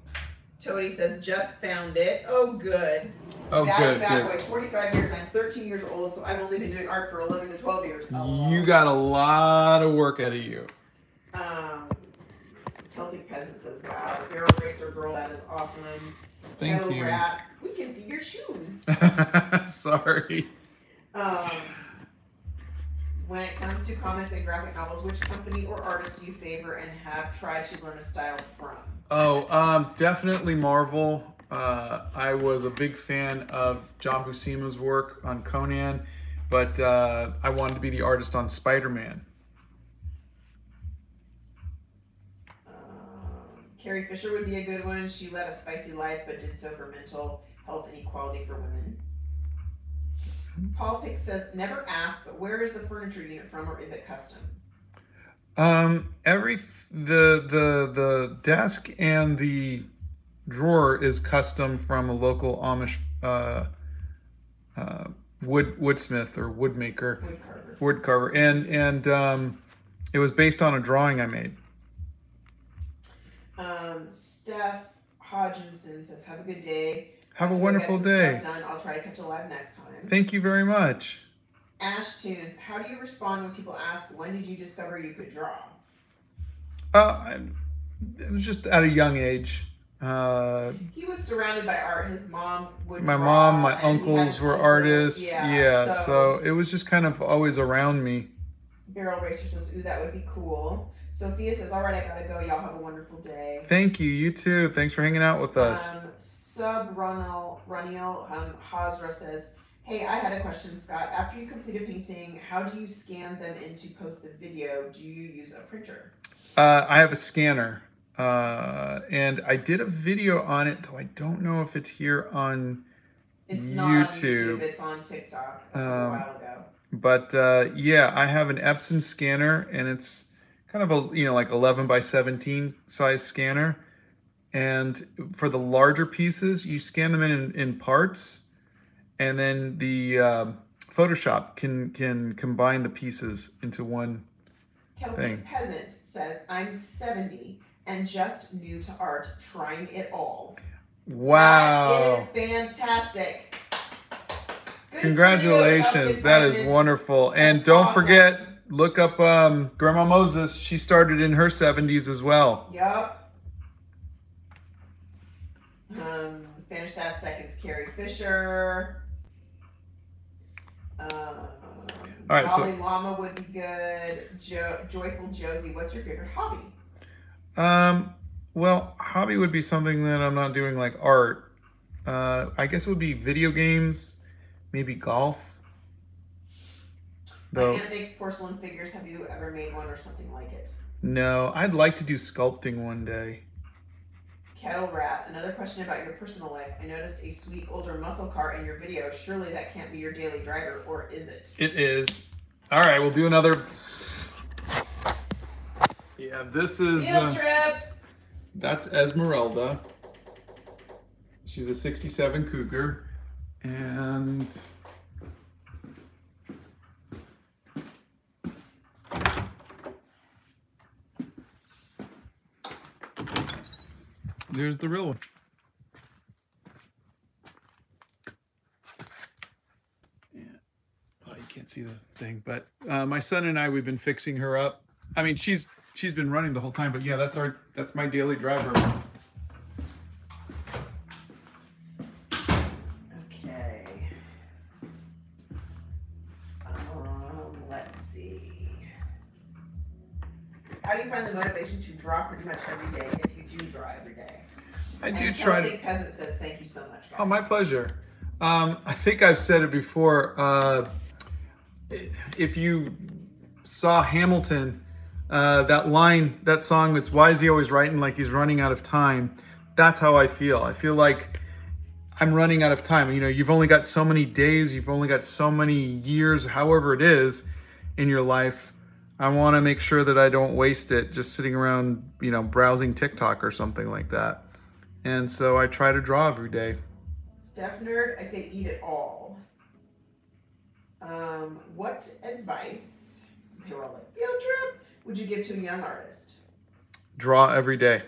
Speaker 1: Toady says just found it. Oh, good.
Speaker 2: Oh,
Speaker 1: Bad,
Speaker 2: good,
Speaker 1: bad
Speaker 2: good.
Speaker 1: boy. 45 years. I'm 13 years old, so I've only been doing art for 11 to 12 years. Oh.
Speaker 2: You got a lot of work out of you.
Speaker 1: Um, Celtic Peasant says, wow. Barrel Racer Girl, that is awesome.
Speaker 2: Thank
Speaker 1: Kettle
Speaker 2: you.
Speaker 1: Rat, we can see your shoes.
Speaker 2: Sorry.
Speaker 1: Um, when it comes to comics and graphic novels, which company or artist do you favor and have tried to learn a style from?
Speaker 2: Oh, um, definitely Marvel. Uh, I was a big fan of John Buscema's work on Conan, but uh, I wanted to be the artist on Spider-Man.
Speaker 1: Um, Carrie Fisher would be a good one. She led a spicy life, but did so for mental health and equality for women. Paul Pick says, never ask, but where is the furniture unit from, or is it custom?
Speaker 2: Um, every the the the desk and the drawer is custom from a local Amish uh, uh, wood woodsmith or woodmaker,
Speaker 1: Wood carver.
Speaker 2: wood carver, and and um, it was based on a drawing I made.
Speaker 1: Um, Steph Hodginson says, have a good day.
Speaker 2: Have a
Speaker 1: Until I get
Speaker 2: wonderful day.
Speaker 1: Done, I'll try to catch a live next time.
Speaker 2: Thank you very much.
Speaker 1: Ash Tunes, how do you respond when people ask, when did you discover you could draw?
Speaker 2: Uh, it was just at a young age. Uh,
Speaker 1: He was surrounded by art. His mom would
Speaker 2: my mom, my
Speaker 1: and he had
Speaker 2: uncles were artists.
Speaker 1: Yeah,
Speaker 2: Yeah,
Speaker 1: so,
Speaker 2: so it was just kind of always around me.
Speaker 1: Barrel Racer says, ooh, that would be cool. Sophia says, "All right, I gotta go. Y'all have a wonderful day."
Speaker 2: Thank you. You too. Thanks for hanging out with us.
Speaker 1: Um, Sub Ronald Raniel um, Hazra says, "Hey, I had a question, Scott. After you complete a painting, how do you scan them in to post the video? Do you use a printer?"
Speaker 2: Uh, I have a scanner, uh, and I did a video on it, though I don't know if it's here on.
Speaker 1: It's not on
Speaker 2: YouTube.
Speaker 1: YouTube. It's on TikTok a
Speaker 2: Um,
Speaker 1: while ago.
Speaker 2: But uh, yeah, I have an Epson scanner, and it's kind of a you know like 11 by 17 size scanner. And for the larger pieces, you scan them in in, parts, and then the um Photoshop can can combine the pieces into one.
Speaker 1: Celtic
Speaker 2: thing.
Speaker 1: Peasant says, "I'm 70 and just new to art, trying it all."
Speaker 2: Wow!
Speaker 1: That is fantastic. Good
Speaker 2: Congratulations. That is wonderful. And
Speaker 1: That's
Speaker 2: don't
Speaker 1: awesome.
Speaker 2: forget, look up um, Grandma Moses. She started in her 70s as well.
Speaker 1: Yup. Um, Spanish Sass seconds Carrie Fisher. Um,
Speaker 2: All right, so-
Speaker 1: Dalai Lama would be good. Jo- Joyful Josie, what's your favorite hobby?
Speaker 2: Um, well, hobby would be something that I'm not doing like art. Uh, I guess it would be video games, maybe golf.
Speaker 1: My
Speaker 2: Though,
Speaker 1: aunt makes porcelain figures. Have you ever made one or something like it?
Speaker 2: no, I'd like to do sculpting one day.
Speaker 1: Kettle Rat, another question about your personal life. I noticed a sweet older muscle car in your video. Surely that can't be your daily driver, or is it?
Speaker 2: It is. All right, we'll do another. Yeah, this is.
Speaker 1: Field
Speaker 2: uh,
Speaker 1: trip!
Speaker 2: That's Esmeralda. She's a 67 Cougar. And there's the real one. Yeah. Oh, you can't see the thing, but uh, my son and I we've been fixing her up. I mean, she's she's been running the whole time, but yeah, that's our that's my daily driver.
Speaker 1: Okay. Um, let's see. How do you find the motivation to draw pretty much every day do draw every day?
Speaker 2: I do
Speaker 1: and
Speaker 2: try to.
Speaker 1: Celtic Peasant says thank you so much. Guys.
Speaker 2: Oh, my pleasure. Um, I think I've said it before. Uh, if you saw Hamilton, uh, that line, that song that's why is he always writing like he's running out of time? That's how I feel. I feel like I'm running out of time. You know, you've only got so many days, you've only got so many years, however it is in your life. I want to make sure that I don't waste it just sitting around, you know, browsing TikTok or something like that. And so I try to draw every day.
Speaker 1: Steph Nerd, I say eat it all. Um, what advice, they were all like, field trip, would you give to a young artist?
Speaker 2: Draw every day.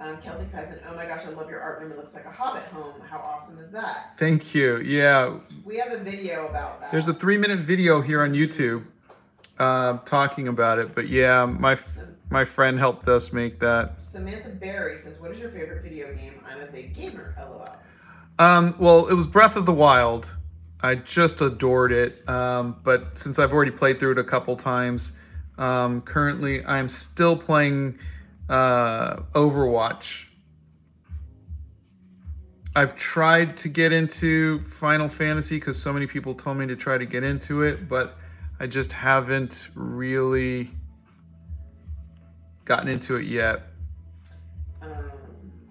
Speaker 1: Um, Celtic Peasant, oh my gosh, I love your art room. It looks like a hobbit home. How awesome is that?
Speaker 2: Thank you. Yeah,
Speaker 1: We have a video about that.
Speaker 2: there's a three minute video here on YouTube uh, talking about it. But yeah, my my friend helped us make that.
Speaker 1: Samantha Barry says, what is your favorite video game? I'm a big gamer, lol.
Speaker 2: Um, well, it was Breath of the Wild. I just adored it. Um, but since I've already played through it a couple times, um, currently I'm still playing uh, Overwatch. I've tried to get into Final Fantasy because so many people told me to try to get into it, but I just haven't really gotten into it yet.
Speaker 1: Um,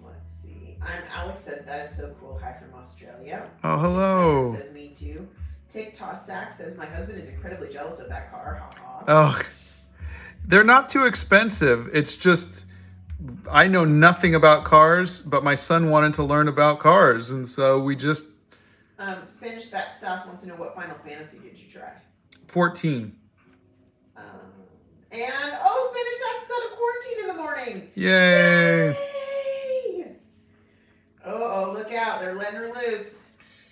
Speaker 1: let's see. I'm Alex said, that is so cool. Hi from Australia.
Speaker 2: Oh, hello.
Speaker 1: Says me too. TikTok Sack says my husband is incredibly jealous of that car. Ha ha.
Speaker 2: Oh, they're not too expensive. It's just I know nothing about cars, but my son wanted to learn about cars, and so we just
Speaker 1: Um, Spanish Fat Sass wants to know what Final Fantasy did you try?
Speaker 2: 14.
Speaker 1: Um, and oh, Spanish Sass is out of quarantine in the morning.
Speaker 2: Yay!
Speaker 1: Yay! Oh, oh, look out! They're letting her loose.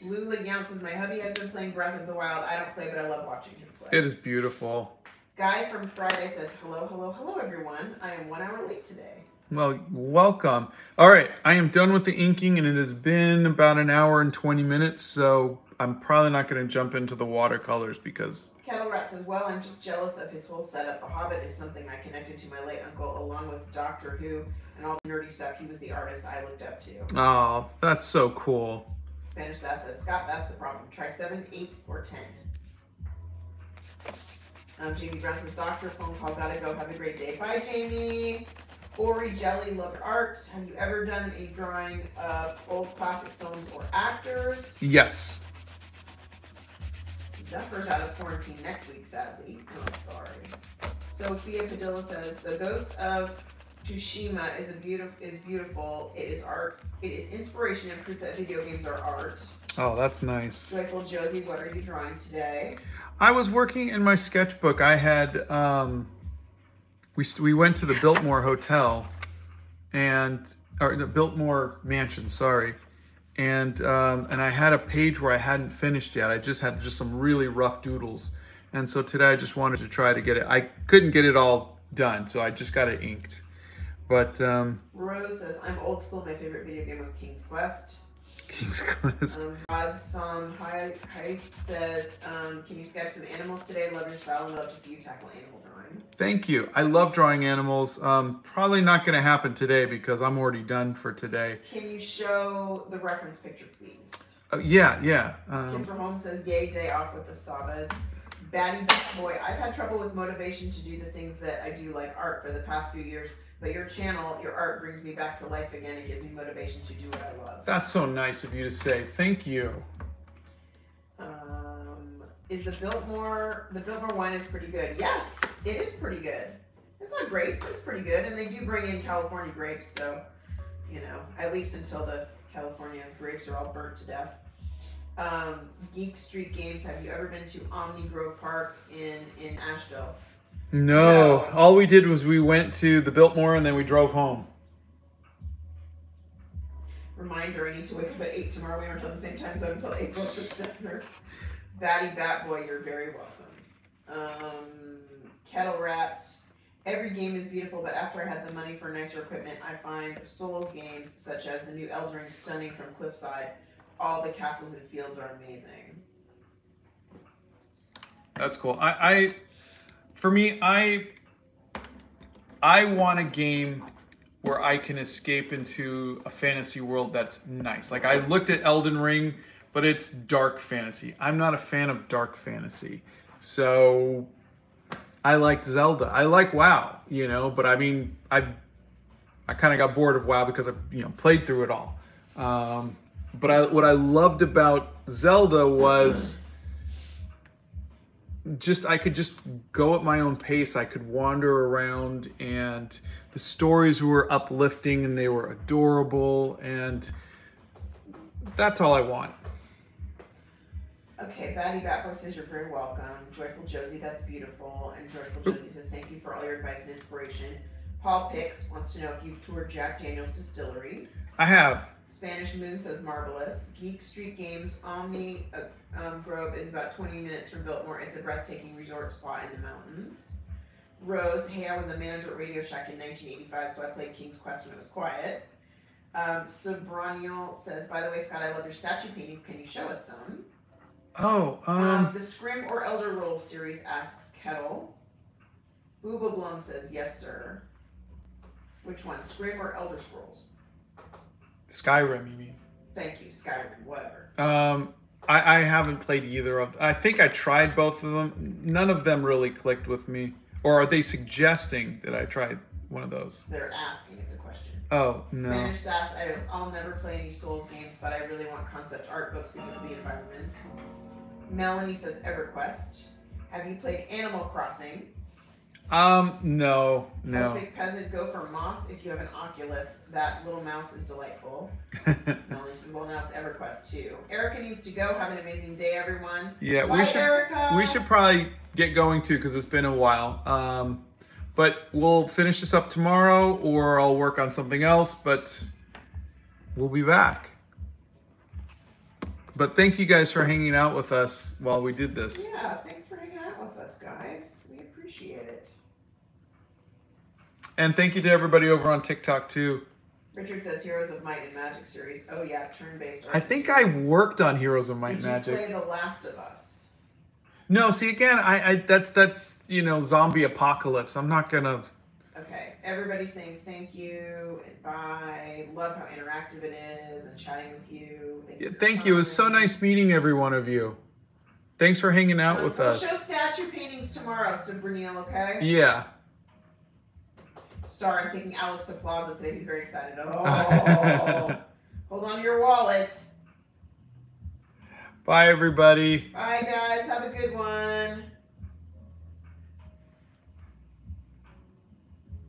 Speaker 1: Lula Younce says my hubby has been playing Breath of the Wild. I don't play, but I love watching him play.
Speaker 2: It is beautiful.
Speaker 1: Guy from Friday says hello, hello, hello, everyone. I am one hour late today.
Speaker 2: Well, welcome. All right, I am done with the inking, and it has been about an hour and 20 minutes, so I'm probably not going to jump into the watercolors because
Speaker 1: Kettle Rat says, Well, I'm just jealous of his whole setup. The Hobbit is something I connected to my late uncle, along with Doctor Who and all the nerdy stuff. He was the artist I looked up to.
Speaker 2: oh, that's so cool.
Speaker 1: Spanish Sass says, Scott, that's the problem. Try 7, 8, or 10. Um, Jamie Brown says, Doctor, phone call, gotta go. Have a great day. Bye, Jamie. Ori Jelly, love art. Have you ever done a drawing of old classic films or actors?
Speaker 2: Yes.
Speaker 1: Zephyr's out of quarantine next week, sadly. I'm sorry. Sophia Padilla says the Ghost of Tsushima is a beautiful is beautiful. It is art. It is inspiration and proof that video games are art.
Speaker 2: Oh, that's nice.
Speaker 1: Joyful Josie, what are you drawing today?
Speaker 2: I was working in my sketchbook. I had um, we we went to the Biltmore Hotel, and or the Biltmore Mansion. Sorry, and um, and I had a page where I hadn't finished yet. I just had just some really rough doodles, and so today I just wanted to try to get it. I couldn't get it all done, so I just got it inked. But um,
Speaker 1: Rose says, I'm old school. My favorite video game was King's Quest.
Speaker 2: King's Quest.
Speaker 1: Um, Bob Som Heist says, um, Can you sketch some animals today? Love your style and love to see you tackle animal drawing.
Speaker 2: Thank you. I love drawing animals. Um, probably not going to happen today because I'm already done for today.
Speaker 1: Can you show the reference picture, please?
Speaker 2: Uh, yeah, yeah.
Speaker 1: Kim
Speaker 2: Um,
Speaker 1: from home says, Yay, day off with the Savas. Batty Boy, I've had trouble with motivation to do the things that I do, like art, for the past few years. But your channel, your art brings me back to life again. It gives me motivation to do what I love.
Speaker 2: that's so nice of you to say. Thank you.
Speaker 1: Um, is the Biltmore the Biltmore wine is pretty good? Yes, it is pretty good. It's not great, but it's pretty good. And they do bring in California grapes, so you know, at least until the California grapes are all burnt to death. Um, Geek Street Games. Have you ever been to Omni Grove Park in in Asheville?
Speaker 2: No,
Speaker 1: No.
Speaker 2: all we did was we went to the Biltmore and then we drove home.
Speaker 1: Reminder: I need to wake up at eight tomorrow. We aren't on the same time zone until April September. Batty Bat Boy, you're very welcome. Um, Kettle Rats. Every game is beautiful, but after I had the money for nicer equipment, I find Souls games such as the new Elden Ring stunning from Cliffside. All the castles and fields are amazing.
Speaker 2: That's cool. I, I for me, I I want a game where I can escape into a fantasy world that's nice. Like I looked at Elden Ring, but it's dark fantasy. I'm not a fan of dark fantasy. So I liked Zelda. I like WoW, you know, but I mean, I I kind of got bored of WoW because I, you know, played through it all. Um, but I, what I loved about Zelda was just I could just go at my own pace. I could wander around, and the stories were uplifting and they were adorable, and that's all I want.
Speaker 1: Okay, Batty Bat Boy says you're very welcome. Joyful Josie, that's beautiful. And Joyful Josie says thank you for all your advice and inspiration. Paul Pix wants to know if you've toured Jack Daniels Distillery.
Speaker 2: I have.
Speaker 1: Spanish Moon says marvelous. Geek Street Games Omni uh, um, Grove is about 20 minutes from Biltmore. It's a breathtaking resort spot in the mountains. Rose, hey, I was a manager at Radio Shack in 1985, so I played King's Quest when it was quiet. Um, Sobraniel says, by the way, Scott, I love your statue paintings. Can you show us some?
Speaker 2: Oh,
Speaker 1: Um,
Speaker 2: um,
Speaker 1: the Scrim or Elder Roll series asks Kettle. Booba Blum says, yes, sir. Which one, Scrim or Elder Scrolls?
Speaker 2: Skyrim, you mean?
Speaker 1: Thank you, Skyrim, whatever.
Speaker 2: Um, I, I haven't played either of. I think I tried both of them. None of them really clicked with me. Or are they suggesting that I tried one of those?
Speaker 1: They're asking, it's a question.
Speaker 2: Oh no.
Speaker 1: Spanish Sass, I, I'll never play any Souls games, but I really want concept art books because of the environments. Melanie says EverQuest. Have you played Animal Crossing?
Speaker 2: Um, no, no.
Speaker 1: Celtic Peasant, go for Moss if you have an Oculus. That little mouse is delightful. Melanie says, well, now it's EverQuest too. Erica needs to go. Have an amazing day, everyone.
Speaker 2: yeah,
Speaker 1: Bye,
Speaker 2: we should
Speaker 1: Erica.
Speaker 2: we should probably get going too because it's been a while. Um, but we'll finish this up tomorrow, or I'll work on something else. But we'll be back. But thank you guys for hanging out with us while we did this.
Speaker 1: Yeah, thanks for hanging out with us, guys. Appreciate it.
Speaker 2: And thank you to everybody over on TikTok too.
Speaker 1: Richard says Heroes of Might and Magic series. Oh yeah, turn-based.
Speaker 2: I think I worked on Heroes of Might
Speaker 1: Did
Speaker 2: and
Speaker 1: you
Speaker 2: Magic.
Speaker 1: play The Last of Us?
Speaker 2: No, see again, I, I that's that's you know zombie apocalypse. I'm not gonna.
Speaker 1: Okay, everybody saying thank you and bye. Love how interactive it is and chatting with you. Thank
Speaker 2: Yeah,
Speaker 1: you. for
Speaker 2: thank you. It was so nice meeting every one of you. Thanks for hanging out with
Speaker 1: we'll
Speaker 2: us.
Speaker 1: show statue paintings tomorrow, so Brunel, okay?
Speaker 2: Yeah.
Speaker 1: Star, I'm taking Alex to Plaza today. He's very excited. Oh, hold on to your wallet.
Speaker 2: Bye, everybody.
Speaker 1: Bye, guys. Have a good one.